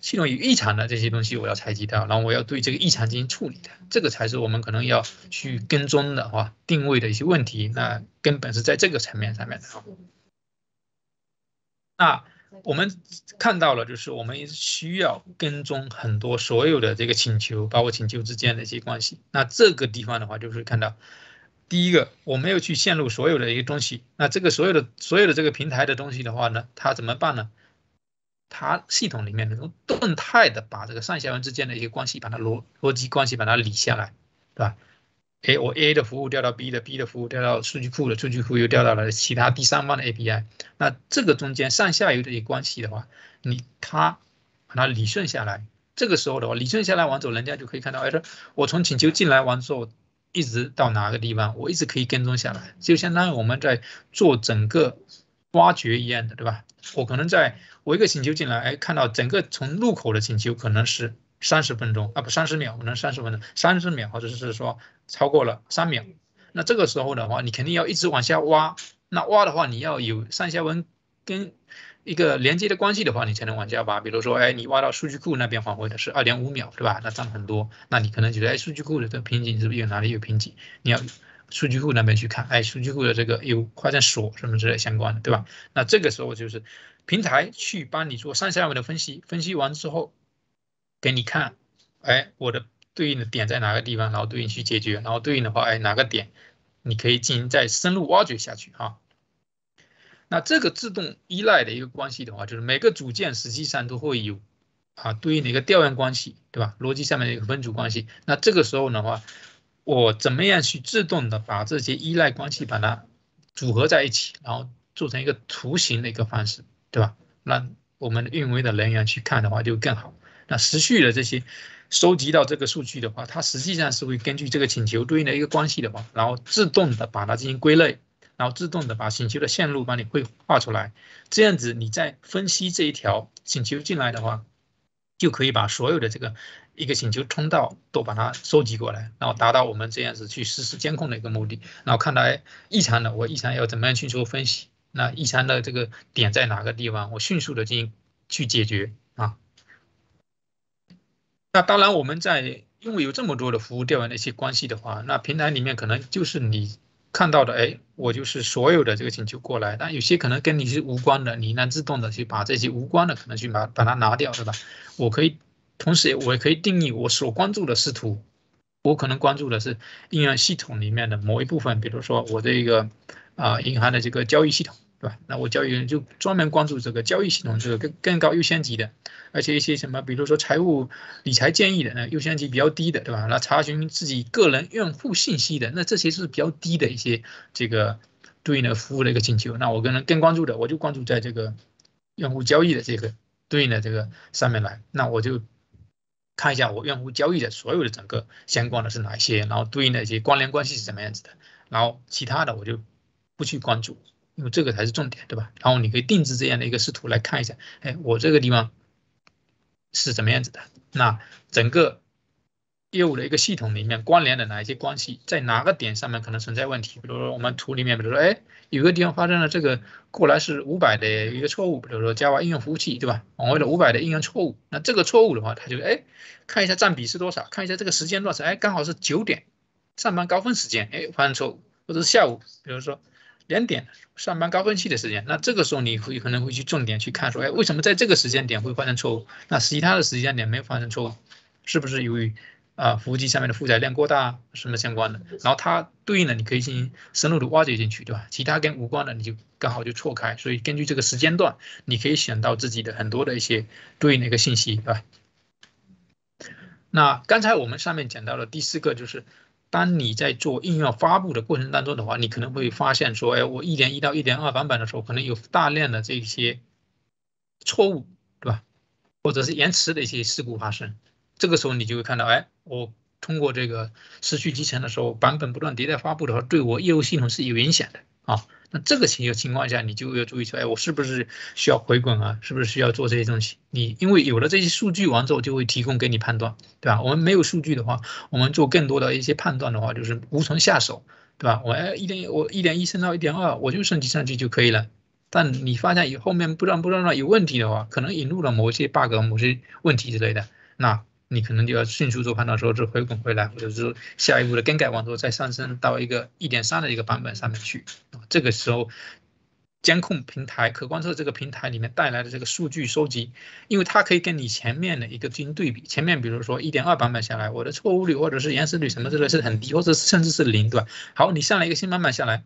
系统有异常的这些东西，我要采集到，然后我要对这个异常进行处理的，这个才是我们可能要去跟踪的话，定位的一些问题。那根本是在这个层面上面的。那。我们看到了，就是我们需要跟踪很多所有的这个请求，包括请求之间的一些关系。那这个地方的话，就是看到第一个，我没有去线路所有的一个东西。那这个所有的所有的这个平台的东西的话呢，它怎么办呢？它系统里面能够动态的把这个上下文之间的一些关系，把它逻逻辑关系把它理下来，对吧？哎，我 A 的服务调到 B 的，B 的服务调到数据库的，数据库又调到了其他第三方的 API。那这个中间上下游的一关系的话，你它把它理顺下来，这个时候的话，理顺下来完之后，人家就可以看到，哎，说我从请求进来完之后，一直到哪个地方，我一直可以跟踪下来，就相当于我们在做整个挖掘一样的，对吧？我可能在我一个请求进来，哎，看到整个从入口的请求可能是。三十分钟啊，不三十秒，可能三十分钟，三十秒或者是说超过了三秒，那这个时候的话，你肯定要一直往下挖。那挖的话，你要有上下文跟一个连接的关系的话，你才能往下挖。比如说，哎，你挖到数据库那边返回的是二点五秒，对吧？那占很多，那你可能觉得，哎，数据库的这个瓶颈是不是有哪里有瓶颈？你要数据库那边去看，哎，数据库的这个有跨站锁什么之类相关的，对吧？那这个时候就是平台去帮你做上下文的分析，分析完之后。给你看，哎，我的对应的点在哪个地方，然后对应去解决，然后对应的话，哎，哪个点你可以进行再深入挖掘下去哈。那这个自动依赖的一个关系的话，就是每个组件实际上都会有啊对应的一个调用关系，对吧？逻辑上面的一个分组关系。那这个时候的话，我怎么样去自动的把这些依赖关系把它组合在一起，然后做成一个图形的一个方式，对吧？让我们运维的人员去看的话就更好。那持续的这些收集到这个数据的话，它实际上是会根据这个请求对应的一个关系的话，然后自动的把它进行归类，然后自动的把请求的线路帮你绘画出来。这样子你在分析这一条请求进来的话，就可以把所有的这个一个请求通道都把它收集过来，然后达到我们这样子去实时监控的一个目的。然后看来异常的，我异常要怎么样去做分析？那异常的这个点在哪个地方？我迅速的进行去解决。那当然，我们在因为有这么多的服务调研的一些关系的话，那平台里面可能就是你看到的，哎，我就是所有的这个请求过来，但有些可能跟你是无关的，你能自动的去把这些无关的可能去把把它拿掉，对吧？我可以，同时我也可以定义我所关注的视图，我可能关注的是应用系统里面的某一部分，比如说我的一个啊银行的这个交易系统。对吧？那我交易员就专门关注这个交易系统这个更更高优先级的，而且一些什么，比如说财务理财建议的，那优先级比较低的，对吧？那查询自己个人用户信息的，那这些是比较低的一些这个对应的服务的一个请求。那我可能更关注的，我就关注在这个用户交易的这个对应的这个上面来。那我就看一下我用户交易的所有的整个相关的是哪些，然后对应的一些关联关系是怎么样子的，然后其他的我就不去关注。因为这个才是重点，对吧？然后你可以定制这样的一个视图来看一下，哎，我这个地方是怎么样子的？那整个业务的一个系统里面关联的哪一些关系，在哪个点上面可能存在问题？比如说我们图里面，比如说，哎，有个地方发生了这个过来是五百的一个错误，比如说 Java 应用服务器，对吧？往回的五百的应用错误，那这个错误的话，它就哎看一下占比是多少，看一下这个时间段是，哎，刚好是九点上班高峰时间，哎，发生错误，或者是下午，比如说。两点上班高峰期的时间，那这个时候你会可能会去重点去看，说，哎，为什么在这个时间点会发生错误？那其他的时间点没有发生错误，是不是由于啊，服务器上面的负载量过大什么相关的，然后它对应的你可以进行深入的挖掘进去，对吧？其他跟无关的你就刚好就错开，所以根据这个时间段，你可以选到自己的很多的一些对应的一个信息，对吧？那刚才我们上面讲到了第四个，就是当你在做应用发布的过程当中的话，你可能会发现说，哎，我一点一到一点二版本的时候，可能有大量的这些错误，对吧？或者是延迟的一些事故发生。这个时候你就会看到，哎，我通过这个失去集成的时候，版本不断迭代发布的话，对我业务系统是有影响的啊。那这个情情况下，你就要注意说，哎，我是不是需要回滚啊？是不是需要做这些东西？你因为有了这些数据完之后，就会提供给你判断，对吧？我们没有数据的话，我们做更多的一些判断的话，就是无从下手，对吧？我哎一点我一点一升到一点二，我就升级上去就可以了。但你发现以后面不断不断的有问题的话，可能引入了某些 bug、某些问题之类的，那。你可能就要迅速做判断，说是回滚回来，或者是下一步的更改完之后再上升到一个一点三的一个版本上面去。这个时候，监控平台可观测这个平台里面带来的这个数据收集，因为它可以跟你前面的一个进行对比。前面比如说一点二版本下来，我的错误率或者是延时率什么之类是很低，或者甚至是零，对吧？好，你上来一个新版本下来，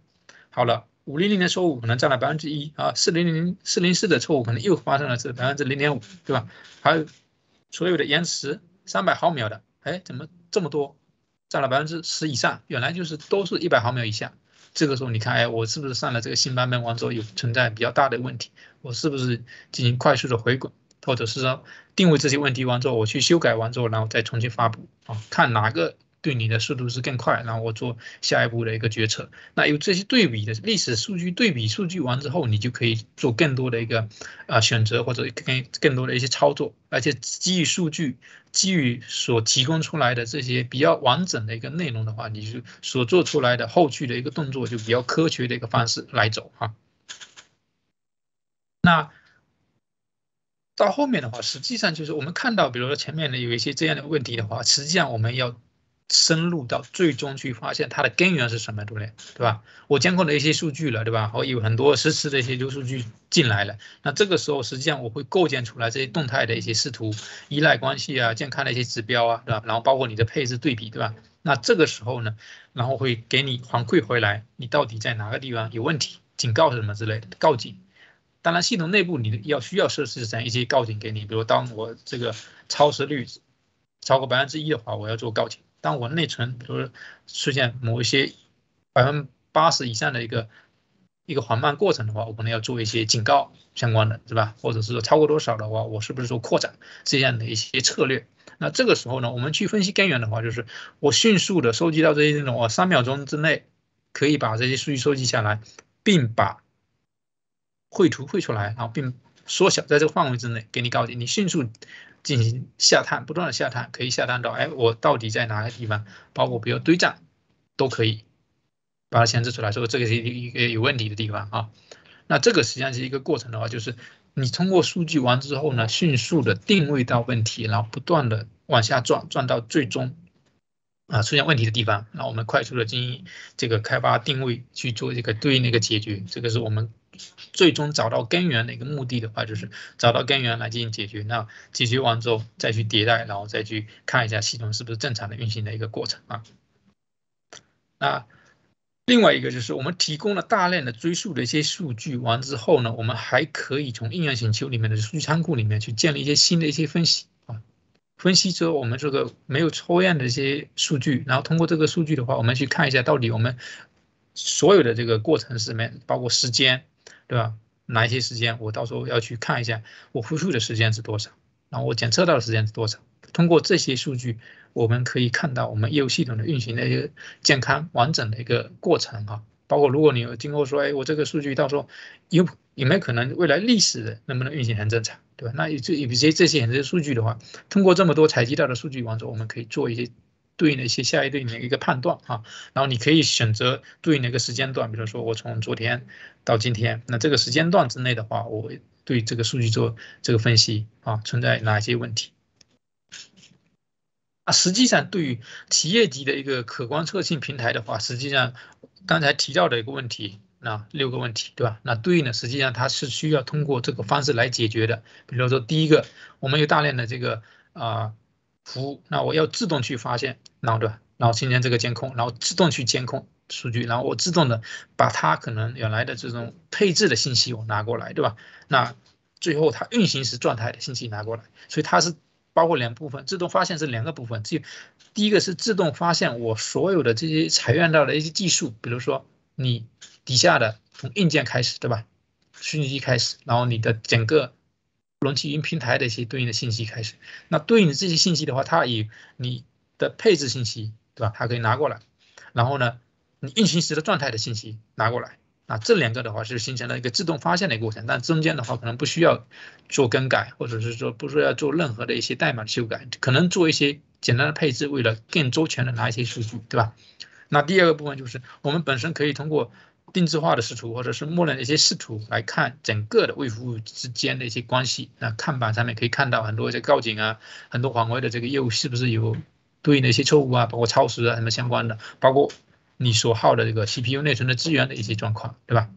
好了，五零零的错误可能占了百分之一啊，四零零四零四的错误可能又发生了是百分之零点五，对吧？还有所有的延迟。三百毫秒的，哎，怎么这么多，占了百分之十以上？原来就是都是一百毫秒以下。这个时候你看，哎，我是不是上了这个新版本完之后有存在比较大的问题？我是不是进行快速的回滚，或者是说定位这些问题完之后，我去修改完之后，然后再重新发布啊？看哪个？对你的速度是更快，然后我做下一步的一个决策。那有这些对比的历史数据对比数据完之后，你就可以做更多的一个啊选择或者更更多的一些操作。而且基于数据，基于所提供出来的这些比较完整的一个内容的话，你就所做出来的后续的一个动作就比较科学的一个方式来走哈。那到后面的话，实际上就是我们看到，比如说前面的有一些这样的问题的话，实际上我们要。深入到最终去发现它的根源是什么，对不对？对吧？我监控了一些数据了，对吧？我有很多实时的一些流数据进来了。那这个时候，实际上我会构建出来这些动态的一些视图、依赖关系啊、健康的一些指标啊，对吧？然后包括你的配置对比，对吧？那这个时候呢，然后会给你反馈回来，你到底在哪个地方有问题，警告什么之类的，告警。当然，系统内部你要需要设置这样一些告警给你，比如当我这个超时率超过百分之一的话，我要做告警。当我内存比如出现某一些百分之八十以上的一个一个缓慢过程的话，我可能要做一些警告相关的，是吧？或者是说超过多少的话，我是不是说扩展这样的一些策略？那这个时候呢，我们去分析根源的话，就是我迅速的收集到这些内容，我三秒钟之内可以把这些数据收集下来，并把绘图绘出来，然后并缩小在这个范围之内给你告警，你迅速。进行下探，不断的下探，可以下探到，哎，我到底在哪个地方？包括比如堆栈，都可以把它显示出来，说这个是一个有问题的地方啊。那这个实际上是一个过程的话，就是你通过数据完之后呢，迅速的定位到问题，然后不断的往下转，转到最终啊出现问题的地方，那我们快速的进行这个开发定位去做这个对应的一个解决，这个是我们。最终找到根源的一个目的的话，就是找到根源来进行解决。那解决完之后，再去迭代，然后再去看一下系统是不是正常的运行的一个过程啊。那另外一个就是我们提供了大量的追溯的一些数据完之后呢，我们还可以从应用请求里面的数据仓库里面去建立一些新的一些分析。分析之后，我们这个没有抽样的一些数据，然后通过这个数据的话，我们去看一下到底我们所有的这个过程是什么，包括时间。对吧？哪一些时间我到时候要去看一下，我复述的时间是多少，然后我检测到的时间是多少？通过这些数据，我们可以看到我们业务系统的运行的一个健康完整的一个过程哈。包括如果你有经过说，哎，我这个数据到时候有有没有可能未来历史的能不能运行很正常，对吧？那这有些这些这些数据的话，通过这么多采集到的数据完之后，我们可以做一些。对应的一些下一对应的一个判断啊，然后你可以选择对应的一个时间段，比如说我从昨天到今天，那这个时间段之内的话，我对这个数据做这个分析啊，存在哪些问题？啊，实际上对于企业级的一个可观测性平台的话，实际上刚才提到的一个问题，那六个问题对吧？那对应的实际上它是需要通过这个方式来解决的。比如说第一个，我们有大量的这个啊。服务，那我要自动去发现，然后对吧？然后形成这个监控，然后自动去监控数据，然后我自动的把它可能原来的这种配置的信息我拿过来，对吧？那最后它运行时状态的信息拿过来，所以它是包括两部分，自动发现是两个部分，第第一个是自动发现我所有的这些采用到的一些技术，比如说你底下的从硬件开始，对吧？虚拟机开始，然后你的整个容器云平台的一些对应的信息开始，那对应的这些信息的话，它以你的配置信息，对吧？它可以拿过来，然后呢，你运行时的状态的信息拿过来，那这两个的话是形成了一个自动发现的一个过程，但中间的话可能不需要做更改，或者是说不需要做任何的一些代码修改，可能做一些简单的配置，为了更周全的拿一些数据，对吧？那第二个部分就是我们本身可以通过。定制化的视图或者是默认的一些视图来看整个的微服务之间的一些关系。那看板上面可以看到很多一些告警啊，很多环卫的这个业务是不是有对应的一些错误啊，包括超时啊什么相关的，包括你所耗的这个 CPU 内存的资源的一些状况，对吧？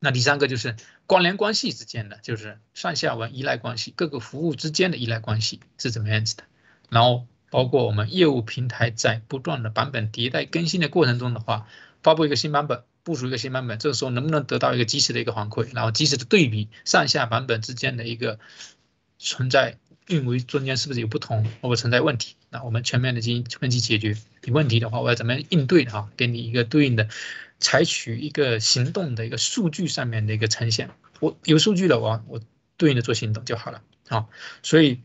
那第三个就是关联关系之间的，就是上下文依赖关系，各个服务之间的依赖关系是怎么样子的？然后包括我们业务平台在不断的版本迭代更新的过程中的话。发布一个新版本，部署一个新版本，这个时候能不能得到一个及时的一个反馈，然后及时的对比上下版本之间的一个存在运维中间是不是有不同或者存在问题？那我们全面的进行分析解决。有问题的话，我要怎么样应对哈？给你一个对应的，采取一个行动的一个数据上面的一个呈现。我有数据了，我我对应的做行动就好了啊。所以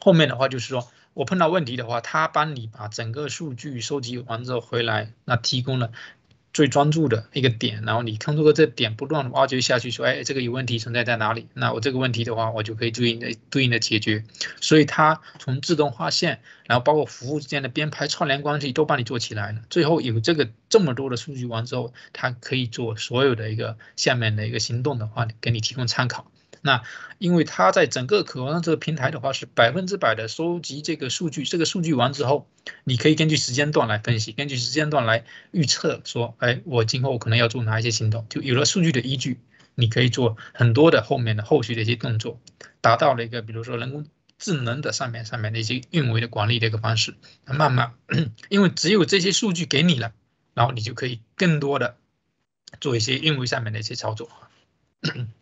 后面的话就是说。我碰到问题的话，他帮你把整个数据收集完之后回来，那提供了最专注的一个点，然后你通过这点不断挖掘下去，说，哎，这个有问题存在在哪里？那我这个问题的话，我就可以对应的对应的解决。所以它从自动划线，然后包括服务之间的编排串联关系都帮你做起来了。最后有这个这么多的数据完之后，它可以做所有的一个下面的一个行动的话，给你提供参考。那因为它在整个渴望这个平台的话是百分之百的收集这个数据，这个数据完之后，你可以根据时间段来分析，根据时间段来预测，说，哎，我今后可能要做哪一些行动，就有了数据的依据，你可以做很多的后面的后续的一些动作，达到了一个比如说人工智能的上面上面的一些运维的管理的一个方式，慢慢，因为只有这些数据给你了，然后你就可以更多的做一些运维上面的一些操作。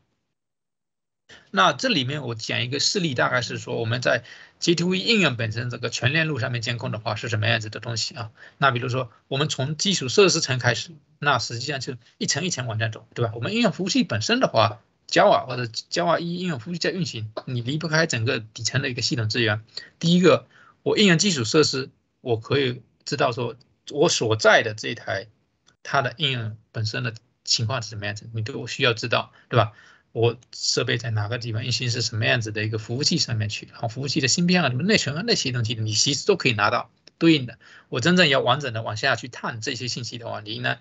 那这里面我讲一个事例，大概是说我们在 G2V 应用本身这个全链路上面监控的话是什么样子的东西啊？那比如说我们从基础设施层开始，那实际上就一层一层往下走，对吧？我们应用服务器本身的话，Java 或者 Java 一应用服务器在运行，你离不开整个底层的一个系统资源。第一个，我应用基础设施，我可以知道说我所在的这一台它的应用本身的情况是什么样子，你都需要知道，对吧？我设备在哪个地方运行是什么样子的一个服务器上面去，然后服务器的芯片啊、什么内存啊那些东西，你其实都可以拿到对应的。我真正要完整的往下去探这些信息的话，你呢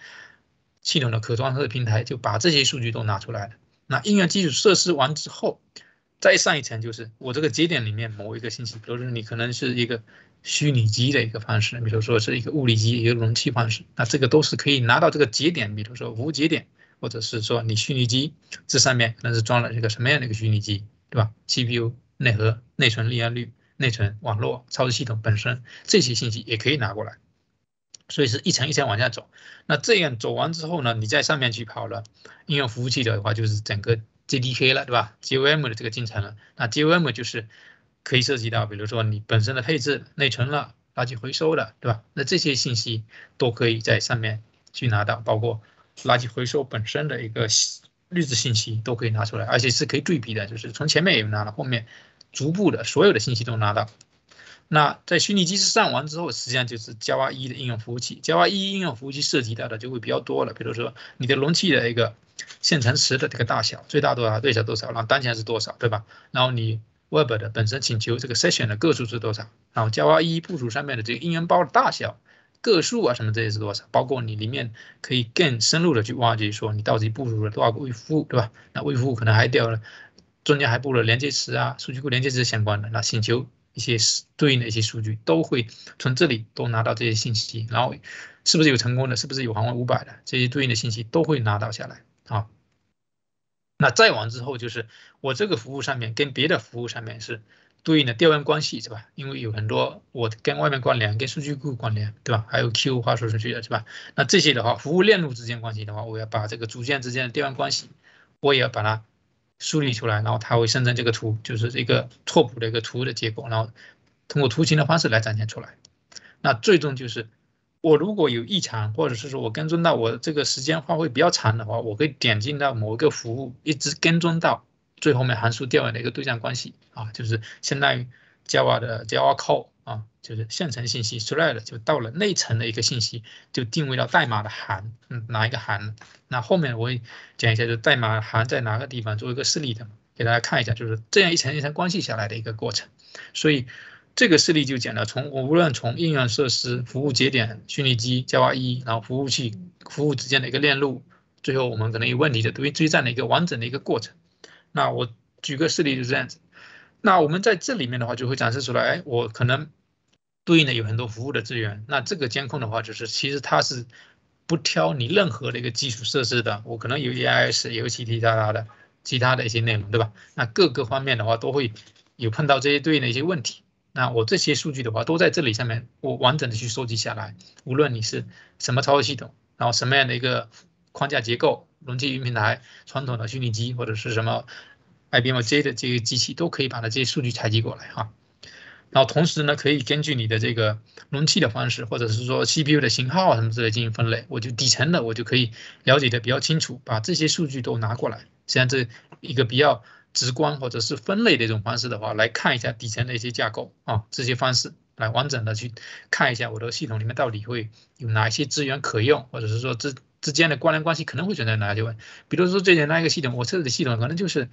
系统的可装设平台就把这些数据都拿出来了。那应用基础设施完之后，再上一层就是我这个节点里面某一个信息，比如说你可能是一个虚拟机的一个方式，比如说是一个物理机一个容器方式，那这个都是可以拿到这个节点，比如说无节点。或者是说你虚拟机这上面可能是装了一个什么样的一个虚拟机，对吧？CPU、内核、内存、利用率、内存、网络、操作系统本身这些信息也可以拿过来，所以是一层一层往下走。那这样走完之后呢，你在上面去跑了应用服务器的话，就是整个 JDK 了，对吧？GOM 的这个进程了。那 GOM 就是可以涉及到，比如说你本身的配置、内存了、垃圾回收了，对吧？那这些信息都可以在上面去拿到，包括。垃圾回收本身的一个日志信息都可以拿出来，而且是可以对比的，就是从前面也拿了，后面逐步的所有的信息都拿到。那在虚拟机上完之后，实际上就是 Java 一的应用服务器。Java 一应用服务器涉及到的就会比较多了，比如说你的容器的一个线程池的这个大小，最大多少，最小多少，然后当前是多少，对吧？然后你 Web 的本身请求这个 Session 的个数是多少？然后 Java 一部署上面的这个应用包的大小。个数啊，什么这些是多少？包括你里面可以更深入的去挖掘，说你到底部署了多少个微服务，对吧？那微服务可能还掉了，中间还布了连接词啊、数据库连接词相关的，那请求一些对应的一些数据，都会从这里都拿到这些信息，然后是不是有成功的，是不是有访问五百的这些对应的信息都会拿到下来啊。那再往之后就是我这个服务上面跟别的服务上面是对应的调用关系是吧？因为有很多我跟外面关联，跟数据库关联，对吧？还有 Q 话说出去的是吧？那这些的话，服务链路之间关系的话，我要把这个组件之间的调用关系，我也要把它梳理出来，然后它会生成这个图，就是一个拓扑的一个图的结果，然后通过图形的方式来展现出来。那最终就是。我如果有异常，或者是说我跟踪到我这个时间花费比较长的话，我可以点进到某一个服务，一直跟踪到最后面函数调用的一个对象关系啊，就是相当于 Java 的 Java Call 啊，就是线程信息 thread 就到了内层的一个信息，就定位到代码的函，嗯，哪一个函？那后面我会讲一下，就代码函在哪个地方做一个示例的，给大家看一下，就是这样一层一层关系下来的一个过程，所以。这个事例就讲了，从我无论从应用设施、服务节点、虚拟机、Java 一，然后服务器、服务之间的一个链路，最后我们可能有问题的追追战的一个完整的一个过程。那我举个事例就是这样子。那我们在这里面的话，就会展示出来，哎，我可能对应的有很多服务的资源。那这个监控的话，就是其实它是不挑你任何的一个基础设施的。我可能有 EIS，有其他他的其他的一些内容，对吧？那各个方面的话，都会有碰到这些对应的一些问题。那我这些数据的话，都在这里上面，我完整的去收集下来。无论你是什么操作系统，然后什么样的一个框架结构，容器云平台、传统的虚拟机或者是什么 IBM J 的这个机器，都可以把它这些数据采集过来哈。然后同时呢，可以根据你的这个容器的方式，或者是说 CPU 的型号啊什么之类进行分类。我就底层的我就可以了解的比较清楚，把这些数据都拿过来。实际上这一个比较。直观或者是分类的一种方式的话，来看一下底层的一些架构啊，这些方式来完整的去看一下我的系统里面到底会有哪些资源可用，或者是说这之间的关联关系可能会存在哪些问题。比如说最简单一个系统，我设置的系统可能就是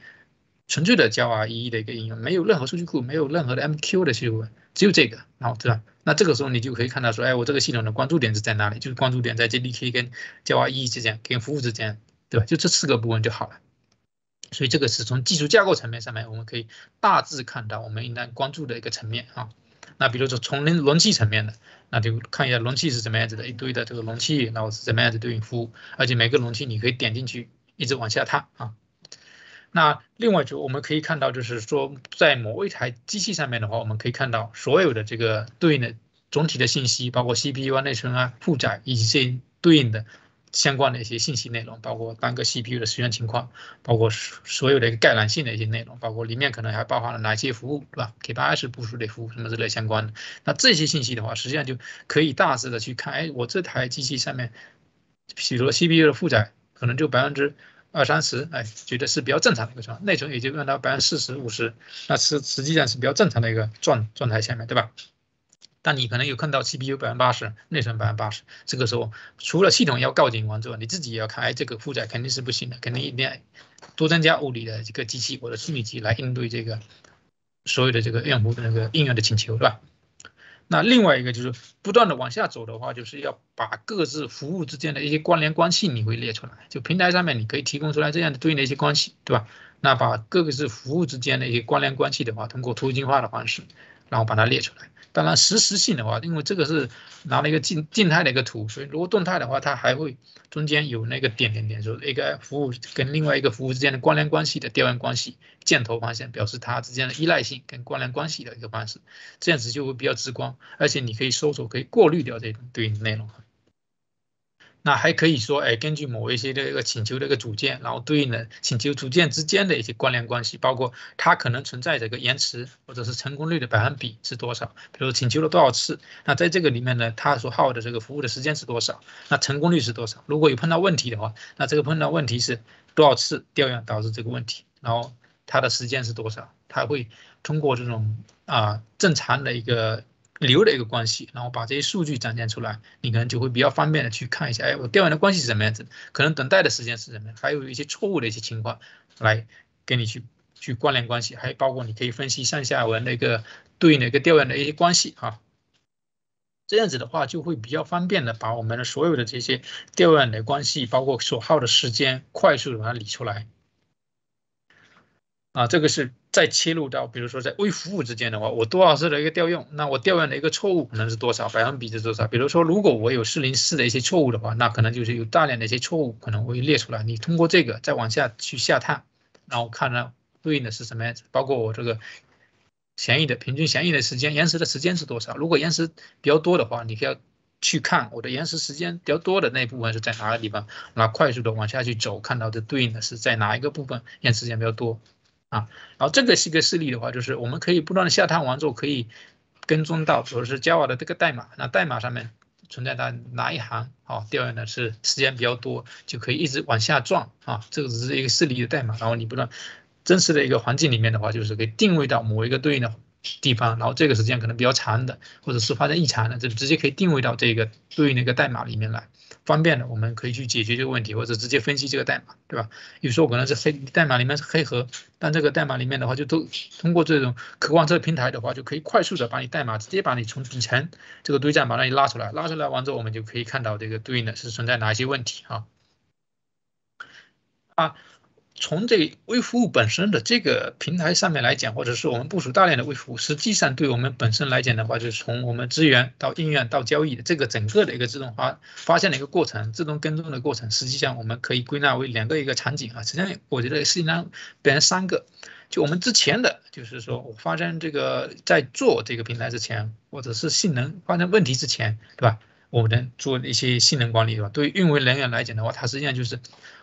纯粹的 JavaEE 的一个应用，没有任何数据库，没有任何的 MQ 的系统，只有这个，然后对吧？那这个时候你就可以看到说，哎，我这个系统的关注点是在哪里？就是关注点在 JDK 跟 JavaEE 之间，跟服务之间，对吧？就这四个部分就好了。所以这个是从技术架构层面上面，我们可以大致看到我们应当关注的一个层面啊。那比如说从容容器层面的，那就看一下容器是怎么样子的，一堆的这个容器，然后是怎么样子对应服务，而且每个容器你可以点进去，一直往下探啊。那另外就我们可以看到，就是说在某一台机器上面的话，我们可以看到所有的这个对应的总体的信息，包括 CPU 啊、内存啊、负载以及这对应的。相关的一些信息内容，包括单个 CPU 的使用情况，包括所有的一个概览性的一些内容，包括里面可能还包含了哪些服务，对吧？K8s 部署的服务什么之类相关的。那这些信息的话，实际上就可以大致的去看，哎，我这台机器上面，比如说 CPU 的负载可能就百分之二三十，哎，觉得是比较正常的一个状态，内存也就用到百分之四十五十，那实实际上是比较正常的一个状状态下面对吧？但你可能有看到 CPU 百分之八十，内存百分之八十，这个时候除了系统要告警完之后，你自己也要看，哎，这个负载肯定是不行的，肯定一定要多增加物理的这个机器或者虚拟机来应对这个所有的这个用户的那个应用的请求，对吧？那另外一个就是不断的往下走的话，就是要把各自服务之间的一些关联关系你会列出来，就平台上面你可以提供出来这样的对应的一些关系，对吧？那把各个是服务之间的一些关联关系的话，通过图形化的方式，然后把它列出来。当然，实时性的话，因为这个是拿了一个静静态的一个图，所以如果动态的话，它还会中间有那个点点点，就是一个服务跟另外一个服务之间的关联关系的调用关系，箭头方向表示它之间的依赖性跟关联关系的一个方式，这样子就会比较直观，而且你可以搜索，可以过滤掉这种对应的内容。那还可以说，哎，根据某一些的一个请求的一个组件，然后对应的请求组件之间的一些关联关系，包括它可能存在着一个延迟或者是成功率的百分比是多少，比如请求了多少次，那在这个里面呢，它所耗的这个服务的时间是多少，那成功率是多少？如果有碰到问题的话，那这个碰到问题是多少次调用导致这个问题，然后它的时间是多少？它会通过这种啊正常的一个。流的一个关系，然后把这些数据展现出来，你可能就会比较方便的去看一下，哎，我调研的关系是什么样子，可能等待的时间是什么，还有一些错误的一些情况，来跟你去去关联关系，还包括你可以分析上下文的一个对应的一个调研的一些关系哈，这样子的话就会比较方便的把我们的所有的这些调研的关系，包括所耗的时间，快速的把它理出来。啊，这个是再切入到，比如说在微服务之间的话，我多少次的一个调用，那我调用的一个错误可能是多少，百分比是多少？比如说，如果我有四零四的一些错误的话，那可能就是有大量的一些错误可能会列出来。你通过这个再往下去下探，然后看呢对应的是什么样子，包括我这个协议的平均协议的时间，延时的时间是多少？如果延时比较多的话，你可要去看我的延时时间比较多的那部分是在哪个地方，然后快速的往下去走，看到的对应的是在哪一个部分延时时间比较多啊？然后这个是一个事例的话，就是我们可以不断的下探完之后，可以跟踪到，比如是 Java 的这个代码，那代码上面。存在它哪一行啊？调研的是时间比较多，就可以一直往下撞啊。这个只是一个示例的代码，然后你不断真实的一个环境里面的话，就是可以定位到某一个对应的地方，然后这个时间可能比较长的，或者是发生异常的，这直接可以定位到这个对应的一个代码里面来。方便的，我们可以去解决这个问题，或者直接分析这个代码，对吧？有时候可能是黑代码里面是黑盒，但这个代码里面的话，就都通过这种渴望这个平台的话，就可以快速的把你代码直接把你从底层这个堆栈把那里拉出来，拉出来完之后，我们就可以看到这个对应的是存在哪些问题啊？啊。从这微服务本身的这个平台上面来讲，或者是我们部署大量的微服务，实际上对我们本身来讲的话，就是从我们资源到应用到交易的这个整个的一个自动化发现的一个过程，自动跟踪的过程，实际上我们可以归纳为两个一个场景啊。实际上，我觉得实际上变成三个。就我们之前的就是说我发生这个在做这个平台之前，或者是性能发生问题之前，对吧？我们能做一些性能管理，对吧？对于运维人员来讲的话，它实际上就是。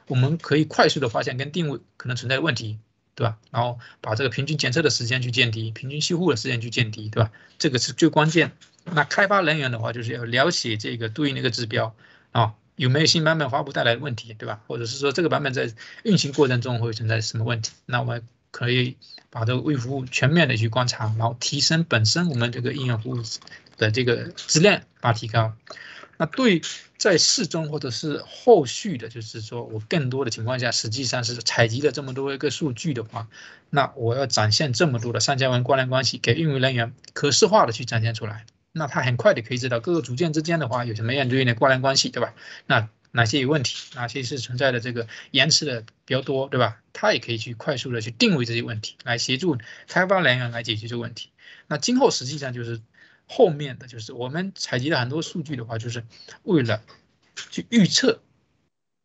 我们可以快速的发现跟定位可能存在的问题，对吧？然后把这个平均检测的时间去降低，平均修复的时间去降低，对吧？这个是最关键。那开发人员的话，就是要了解这个对应的一个指标啊，有没有新版本发布带来的问题，对吧？或者是说这个版本在运行过程中会存在什么问题？那我们可以把这个微服务全面的去观察，然后提升本身我们这个应用服务的这个质量，把提高。那对在事中或者是后续的，就是说我更多的情况下，实际上是采集了这么多一个数据的话，那我要展现这么多的上下文关联关系给运维人员可视化的去展现出来，那他很快的可以知道各个组件之间的话有什么样对应的关联关系，对吧？那哪些有问题，哪些是存在的这个延迟的比较多，对吧？他也可以去快速的去定位这些问题，来协助开发人员来解决这个问题。那今后实际上就是。后面的就是我们采集了很多数据的话，就是为了去预测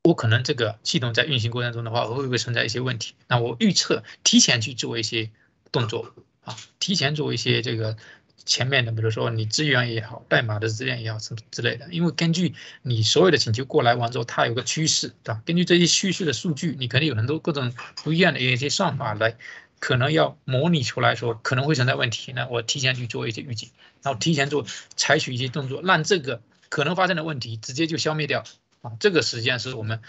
我可能这个系统在运行过程中的话会不会存在一些问题。那我预测提前去做一些动作啊，提前做一些这个前面的，比如说你资源也好，代码的资源也好，什么之类的。因为根据你所有的请求过来完之后，它有个趋势，对吧？根据这些趋势的数据，你肯定有很多各种不一样的一些算法来。可能要模拟出来说可能会存在问题，那我提前去做一些预警，然后提前做采取一些动作，让这个可能发生的问题直接就消灭掉啊。这个实际上是我们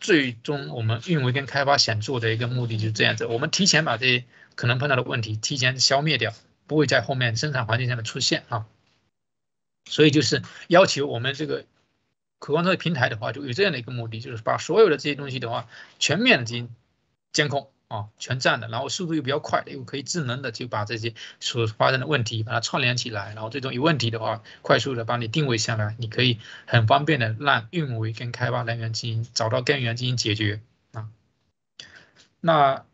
最终我们运维跟开发想做的一个目的，就是这样子。我们提前把这些可能碰到的问题提前消灭掉，不会在后面生产环境上面出现啊。所以就是要求我们这个可观测平台的话，就有这样的一个目的，就是把所有的这些东西的话全面的进行监控。啊，全站的，然后速度又比较快的，又可以智能的就把这些所发生的问题把它串联起来，然后最终有问题的话，快速的帮你定位下来，你可以很方便的让运维跟开发人员进行找到根源进行解决啊。那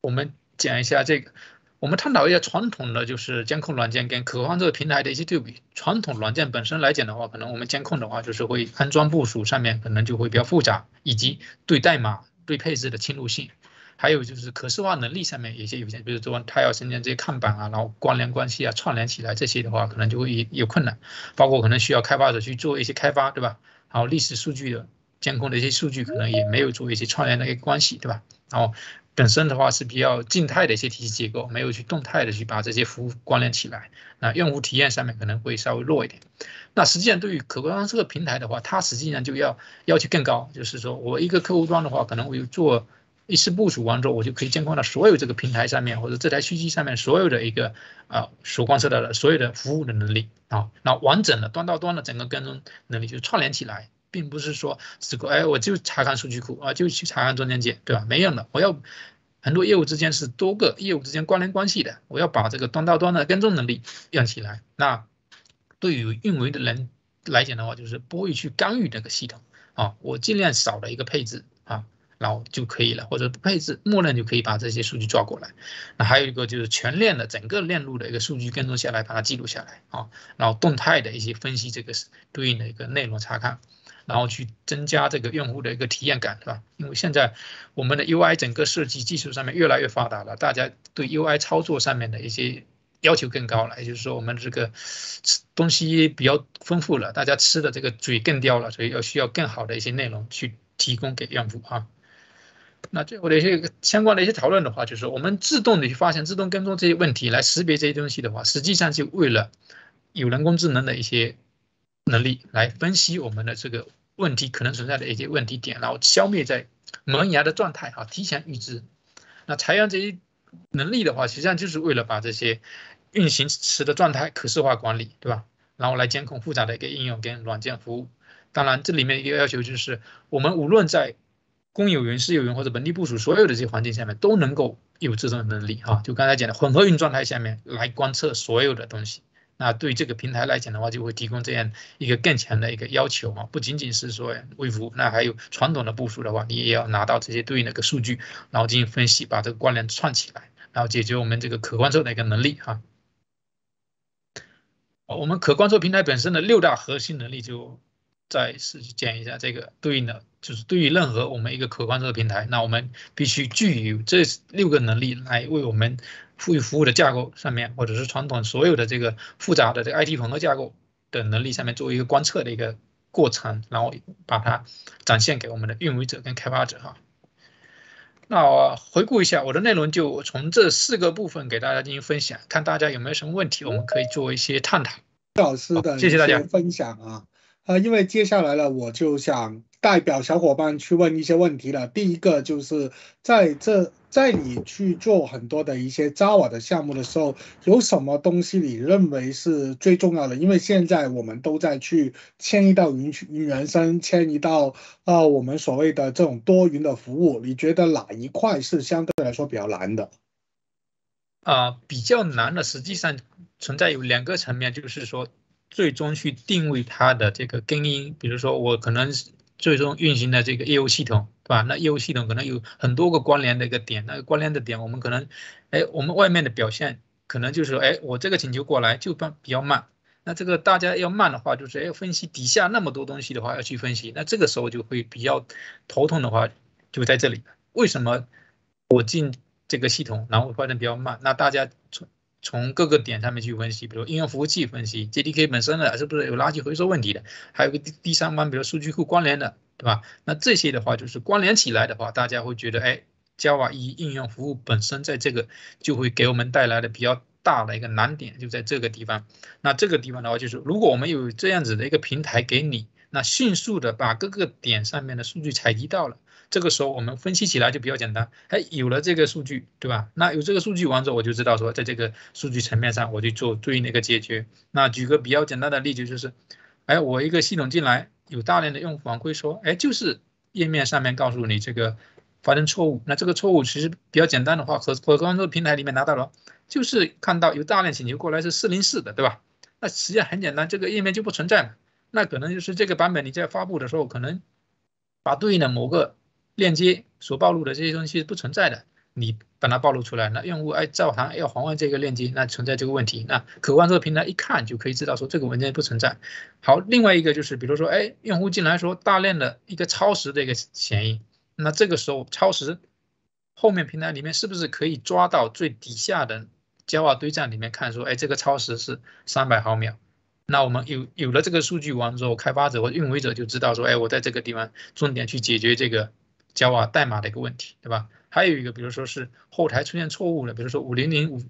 我们讲一下这个，我们探讨一下传统的就是监控软件跟可望这个平台的一些对比。传统软件本身来讲的话，可能我们监控的话就是会安装部署上面可能就会比较复杂，以及对代码对配置的侵入性。还有就是可视化能力上面有些有些，比如说它要生成这些看板啊，然后关联关系啊串联起来这些的话，可能就会有困难，包括可能需要开发者去做一些开发，对吧？然后历史数据的监控的一些数据可能也没有做一些串联的一个关系，对吧？然后本身的话是比较静态的一些体系结构，没有去动态的去把这些服务关联起来，那用户体验上面可能会稍微弱一点。那实际上对于可观这个平台的话，它实际上就要要求更高，就是说我一个客户端的话，可能我有做。一次部署完之后，我就可以监控到所有这个平台上面或者这台虚机上面所有的一个啊所观测到的所有的服务的能力啊，那完整的端到端的整个跟踪能力就串联起来，并不是说这个哎我就查看数据库啊就去查看中间件，对吧？没用的，我要很多业务之间是多个业务之间关联关系的，我要把这个端到端的跟踪能力用起来。那对于运维的人来讲的话，就是不会去干预这个系统啊，我尽量少的一个配置。然后就可以了，或者配置，默认就可以把这些数据抓过来。那还有一个就是全链的整个链路的一个数据跟踪下来，把它记录下来啊，然后动态的一些分析这个对应的一个内容查看，然后去增加这个用户的一个体验感，是吧？因为现在我们的 UI 整个设计技术上面越来越发达了，大家对 UI 操作上面的一些要求更高了，也就是说我们这个东西比较丰富了，大家吃的这个嘴更刁了，所以要需要更好的一些内容去提供给用户啊。那最后的一些相关的一些讨论的话，就是我们自动的去发现、自动跟踪这些问题，来识别这些东西的话，实际上就为了有人工智能的一些能力来分析我们的这个问题可能存在的一些问题点，然后消灭在萌芽的状态啊，提前预知。那采用这些能力的话，实际上就是为了把这些运行时的状态可视化管理，对吧？然后来监控复杂的一个应用跟软件服务。当然，这里面一个要求就是，我们无论在公有云、私有云或者本地部署，所有的这些环境下面都能够有这种能力哈。就刚才讲的混合云状态下面来观测所有的东西，那对这个平台来讲的话，就会提供这样一个更强的一个要求啊。不仅仅是说微服务，那还有传统的部署的话，你也要拿到这些对应的个数据，然后进行分析，把这个关联串起来，然后解决我们这个可观测的一个能力哈。我们可观测平台本身的六大核心能力就。再是讲一下这个对应的，就是对于任何我们一个可观测的平台，那我们必须具有这六个能力来为我们赋予服务的架构上面，或者是传统所有的这个复杂的这个 IT 混合架构的能力上面做一个观测的一个过程，然后把它展现给我们的运维者跟开发者哈。那回顾一下我的内容，就从这四个部分给大家进行分享，看大家有没有什么问题，我们可以做一些探讨。老师的谢谢大家分享啊。啊，因为接下来呢，我就想代表小伙伴去问一些问题了。第一个就是在这，在你去做很多的一些 Java 的项目的时候，有什么东西你认为是最重要的？因为现在我们都在去迁移到云云原生，迁移到啊我们所谓的这种多云的服务，你觉得哪一块是相对来说比较难的？啊，比较难的，实际上存在有两个层面，就是说。最终去定位它的这个根因，比如说我可能最终运行的这个业务系统，对吧？那业务系统可能有很多个关联的一个点，那个关联的点，我们可能，哎，我们外面的表现可能就是，哎，我这个请求过来就比比较慢。那这个大家要慢的话，就是要分析底下那么多东西的话要去分析，那这个时候就会比较头痛的话就在这里。为什么我进这个系统，然后发展比较慢？那大家从从各个点上面去分析，比如应用服务器分析，JDK 本身的是不是有垃圾回收问题的，还有个第第三方，比如数据库关联的，对吧？那这些的话就是关联起来的话，大家会觉得，哎，Java 一应用服务本身在这个就会给我们带来的比较大的一个难点，就在这个地方。那这个地方的话，就是如果我们有这样子的一个平台给你，那迅速的把各个点上面的数据采集到了。这个时候我们分析起来就比较简单，哎，有了这个数据，对吧？那有这个数据完之后，我就知道说，在这个数据层面上，我去做对应的一个解决。那举个比较简单的例子，就是，哎，我一个系统进来，有大量的用户反馈说，哎，就是页面上面告诉你这个发生错误。那这个错误其实比较简单的话，和和刚刚平台里面拿到了，就是看到有大量请求过来是四零四的，对吧？那实际上很简单，这个页面就不存在了。那可能就是这个版本你在发布的时候，可能把对应的某个链接所暴露的这些东西是不存在的，你把它暴露出来，那用户哎照常要访问这个链接，那存在这个问题，那可观测平台一看就可以知道说这个文件不存在。好，另外一个就是比如说哎，用户进来说大量的一个超时的一个嫌疑，那这个时候超时后面平台里面是不是可以抓到最底下的 Java 堆栈里面看说哎这个超时是三百毫秒，那我们有有了这个数据完之后，开发者或运维者就知道说哎我在这个地方重点去解决这个。Java 代码的一个问题，对吧？还有一个，比如说是后台出现错误了，比如说五零零五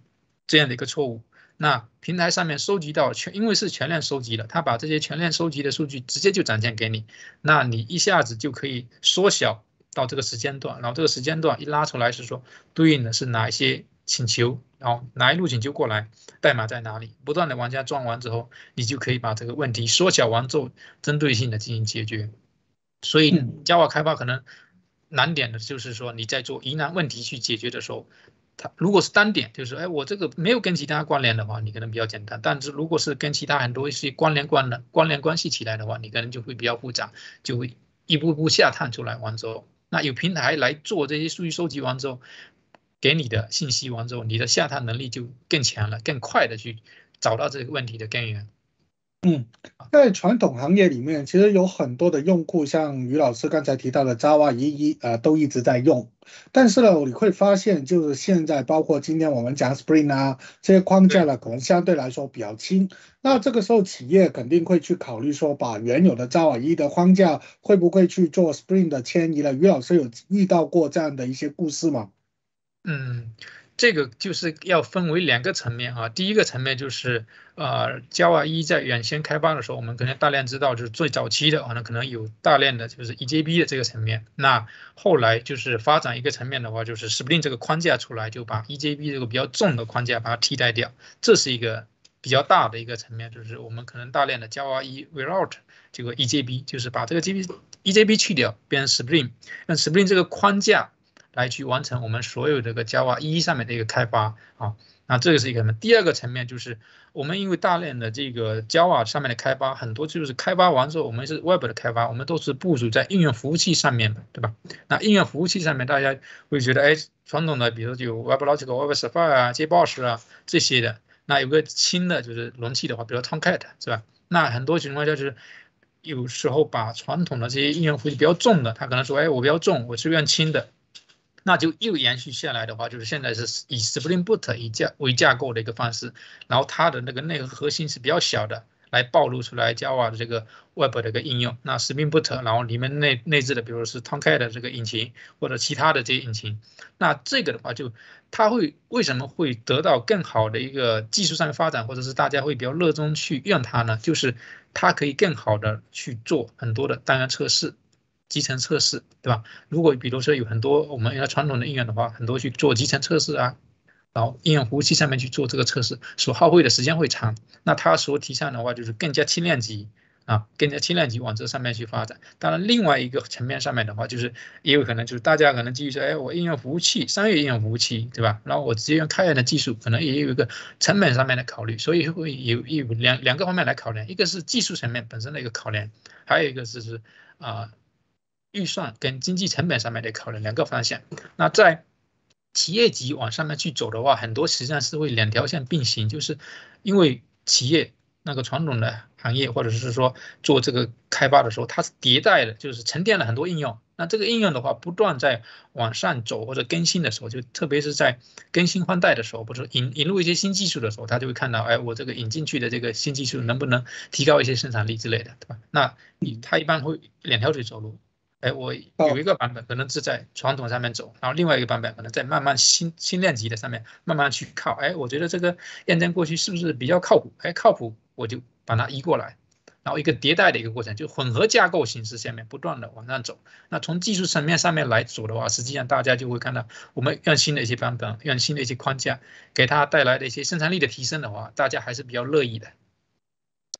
这样的一个错误，那平台上面收集到全，因为是全链收集的，它把这些全链收集的数据直接就展现给你，那你一下子就可以缩小到这个时间段，然后这个时间段一拉出来是说对应的是哪一些请求，然后哪一路请求过来，代码在哪里，不断的往下撞完之后，你就可以把这个问题缩小完之后，针对性的进行解决。所以 Java 开发可能。难点的就是说，你在做疑难问题去解决的时候，它如果是单点，就是哎，我这个没有跟其他关联的话，你可能比较简单；但是如果是跟其他很多一些关联关的关联关系起来的话，你可能就会比较复杂，就会一步步下探出来完之后。那有平台来做这些数据收集完之后，给你的信息完之后，你的下探能力就更强了，更快的去找到这个问题的根源。嗯，在传统行业里面，其实有很多的用户，像于老师刚才提到的 Java 一一呃，都一直在用。但是呢，你会发现，就是现在包括今天我们讲 Spring 啊这些框架呢，可能相对来说比较轻。那这个时候，企业肯定会去考虑说，把原有的 Java 一的框架会不会去做 Spring 的迁移了？于老师有遇到过这样的一些故事吗？嗯。这个就是要分为两个层面啊，第一个层面就是，呃，Java 一在原先开发的时候，我们可能大量知道就是最早期的，可能可能有大量的就是 EJB 的这个层面。那后来就是发展一个层面的话，就是 Spring 这个框架出来，就把 EJB 这个比较重的框架把它替代掉，这是一个比较大的一个层面，就是我们可能大量的 Java 一 without 这个 EJB，就是把这个 JB EJB 去掉，变成 Spring，让 Spring 这个框架。来去完成我们所有这个 Java 一上面的一个开发啊，那这个是一个什么？第二个层面就是我们因为大量的这个 Java 上面的开发，很多就是开发完之后，我们是 Web 的开发，我们都是部署在应用服务器上面的，对吧？那应用服务器上面，大家会觉得，哎，传统的比如有 WebLogic、WebSphere 啊、JBoss 啊这些的，那有个新的就是容器的话，比如 Tomcat 是吧？那很多情况下就是有时候把传统的这些应用服务器比较重的，他可能说，哎，我比较重，我是用轻的。那就又延续下来的话，就是现在是以 Spring Boot 以架为架构的一个方式，然后它的那个内核核心是比较小的，来暴露出来 Java 的这个 Web 的一个应用。那 Spring Boot，然后里面内内置的，比如是 Tomcat 的这个引擎或者其他的这些引擎，那这个的话就它会为什么会得到更好的一个技术上的发展，或者是大家会比较热衷去用它呢？就是它可以更好的去做很多的单元测试。集成测试，对吧？如果比如说有很多我们要传统的应用的话，很多去做集成测试啊，然后应用服务器上面去做这个测试，所耗费的时间会长。那它所提倡的话就是更加轻量级啊，更加轻量级往这上面去发展。当然，另外一个层面上面的话，就是也有可能就是大家可能基于说，哎，我应用服务器，商业应用服务器，对吧？然后我直接用开源的技术，可能也有一个成本上面的考虑，所以会有有两两个方面来考量，一个是技术层面本身的一个考量，还有一个就是啊。预算跟经济成本上面的考虑两个方向。那在企业级往上面去走的话，很多实际上是会两条线并行，就是因为企业那个传统的行业或者是说做这个开发的时候，它是迭代的，就是沉淀了很多应用。那这个应用的话，不断在往上走或者更新的时候，就特别是在更新换代的时候，不是引引入一些新技术的时候，他就会看到，哎，我这个引进去的这个新技术能不能提高一些生产力之类的，对吧？那你他一般会两条腿走路。哎，我有一个版本可能是在传统上面走，然后另外一个版本可能在慢慢新新量级的上面慢慢去靠。哎，我觉得这个验证过去是不是比较靠谱？哎，靠谱，我就把它移过来，然后一个迭代的一个过程，就混合架构形式下面不断的往上走。那从技术层面上面来走的话，实际上大家就会看到，我们用新的一些版本，用新的一些框架，给它带来的一些生产力的提升的话，大家还是比较乐意的。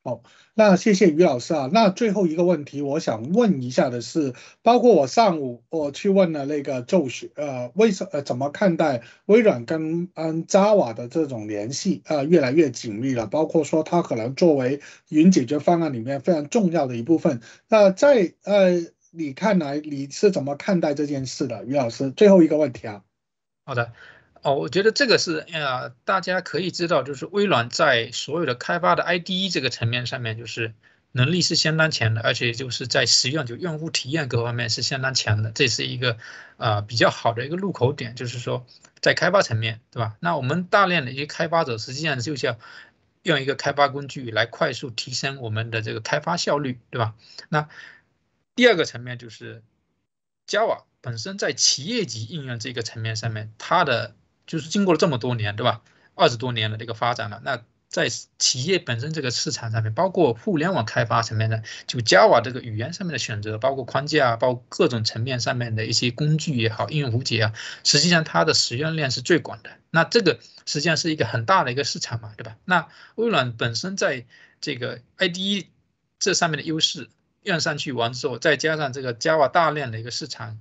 好，那谢谢于老师啊。那最后一个问题，我想问一下的是，包括我上午我去问了那个周雪，呃，为什呃怎么看待微软跟嗯 Java 的这种联系啊，越来越紧密了？包括说它可能作为云解决方案里面非常重要的一部分。那在呃你看来，你是怎么看待这件事的，于老师？最后一个问题啊。好的。哦，我觉得这个是呃，大家可以知道，就是微软在所有的开发的 IDE 这个层面上面，就是能力是相当强的，而且就是在使用就用户体验各方面是相当强的，这是一个呃比较好的一个入口点，就是说在开发层面，对吧？那我们大量的一些开发者实际上就是要用一个开发工具来快速提升我们的这个开发效率，对吧？那第二个层面就是 Java 本身在企业级应用这个层面上面，它的就是经过了这么多年，对吧？二十多年的这个发展了，那在企业本身这个市场上面，包括互联网开发层面的，就 Java 这个语言上面的选择，包括框架，包括各种层面上面的一些工具也好，应用无解啊，实际上它的使用量是最广的。那这个实际上是一个很大的一个市场嘛，对吧？那微软本身在这个 IDE 这上面的优势用上去完之后，再加上这个 Java 大量的一个市场。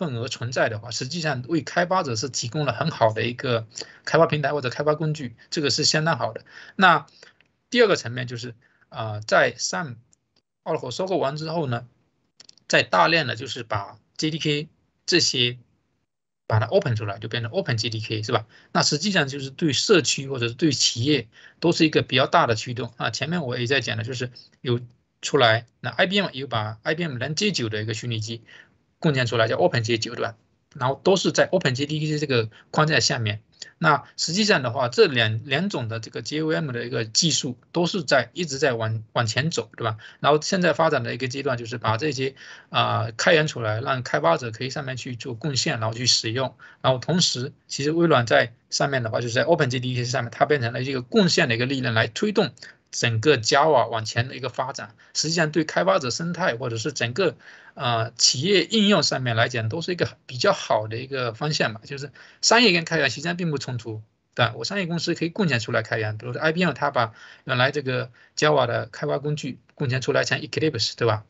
份额存在的话，实际上为开发者是提供了很好的一个开发平台或者开发工具，这个是相当好的。那第二个层面就是啊，在上 Oracle 收购完之后呢，在大量的就是把 JDK 这些把它 open 出来，就变成 Open JDK 是吧？那实际上就是对社区或者是对企业都是一个比较大的驱动啊。前面我也在讲的，就是有出来，那 IBM 有把 IBM 蓝 J 九的一个虚拟机贡献出来，叫 Open J 九对吧？然后都是在 Open JDK 这个框架下面。那实际上的话，这两两种的这个 JVM 的一个技术都是在一直在往往前走，对吧？然后现在发展的一个阶段就是把这些啊开源出来，让开发者可以上面去做贡献，然后去使用。然后同时，其实微软在上面的话，就是在 Open JDK 上面，它变成了一个贡献的一个力量来推动。整个 Java 往前的一个发展，实际上对开发者生态或者是整个呃企业应用上面来讲，都是一个比较好的一个方向吧。就是商业跟开源实际上并不冲突，对我商业公司可以贡献出来开源，比如说 IBM 它把原来这个 Java 的开发工具贡献出来，像 Eclipse，对吧？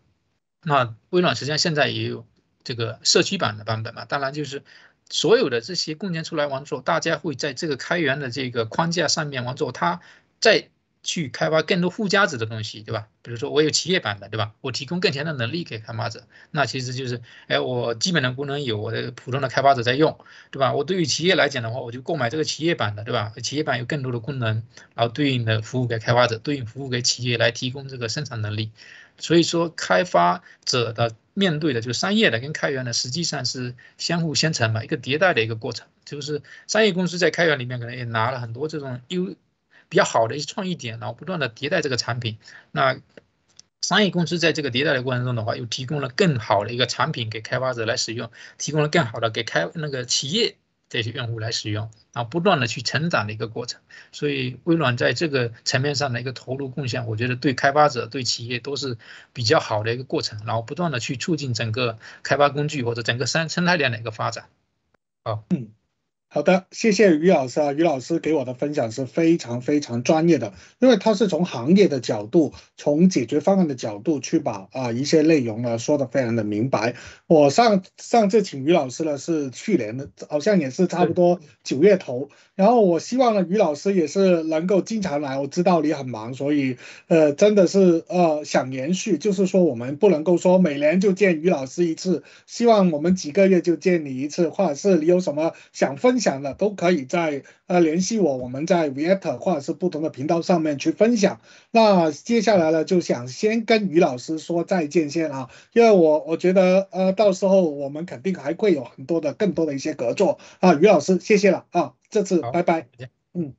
那微软实际上现在也有这个社区版的版本嘛。当然就是所有的这些贡献出来完之后，大家会在这个开源的这个框架上面完之后，它在去开发更多附加值的东西，对吧？比如说我有企业版的，对吧？我提供更强的能力给开发者，那其实就是，哎，我基本的功能有我的普通的开发者在用，对吧？我对于企业来讲的话，我就购买这个企业版的，对吧？企业版有更多的功能，然后对应的服务给开发者，对应服务给企业来提供这个生产能力。所以说，开发者的面对的就是商业的跟开源的，实际上是相互相成嘛，一个迭代的一个过程。就是商业公司在开源里面可能也拿了很多这种优。比较好的一些创意点，然后不断的迭代这个产品。那商业公司在这个迭代的过程中的话，又提供了更好的一个产品给开发者来使用，提供了更好的给开那个企业这些用户来使用，然后不断的去成长的一个过程。所以微软在这个层面上的一个投入贡献，我觉得对开发者、对企业都是比较好的一个过程，然后不断的去促进整个开发工具或者整个生生态链的一个发展。好，嗯。好的，谢谢于老师啊，于老师给我的分享是非常非常专业的，因为他是从行业的角度，从解决方案的角度去把啊一些内容呢说的非常的明白。我上上次请于老师呢是去年的，好像也是差不多九月头，然后我希望呢于老师也是能够经常来，我知道你很忙，所以呃真的是呃想延续，就是说我们不能够说每年就见于老师一次，希望我们几个月就见你一次，或者是你有什么想分。享的都可以在呃联系我，我们在 v i t a 或者是不同的频道上面去分享。那接下来呢，就想先跟于老师说再见先啊，因为我我觉得呃到时候我们肯定还会有很多的更多的一些合作啊，于老师谢谢了啊，这次拜拜，嗯。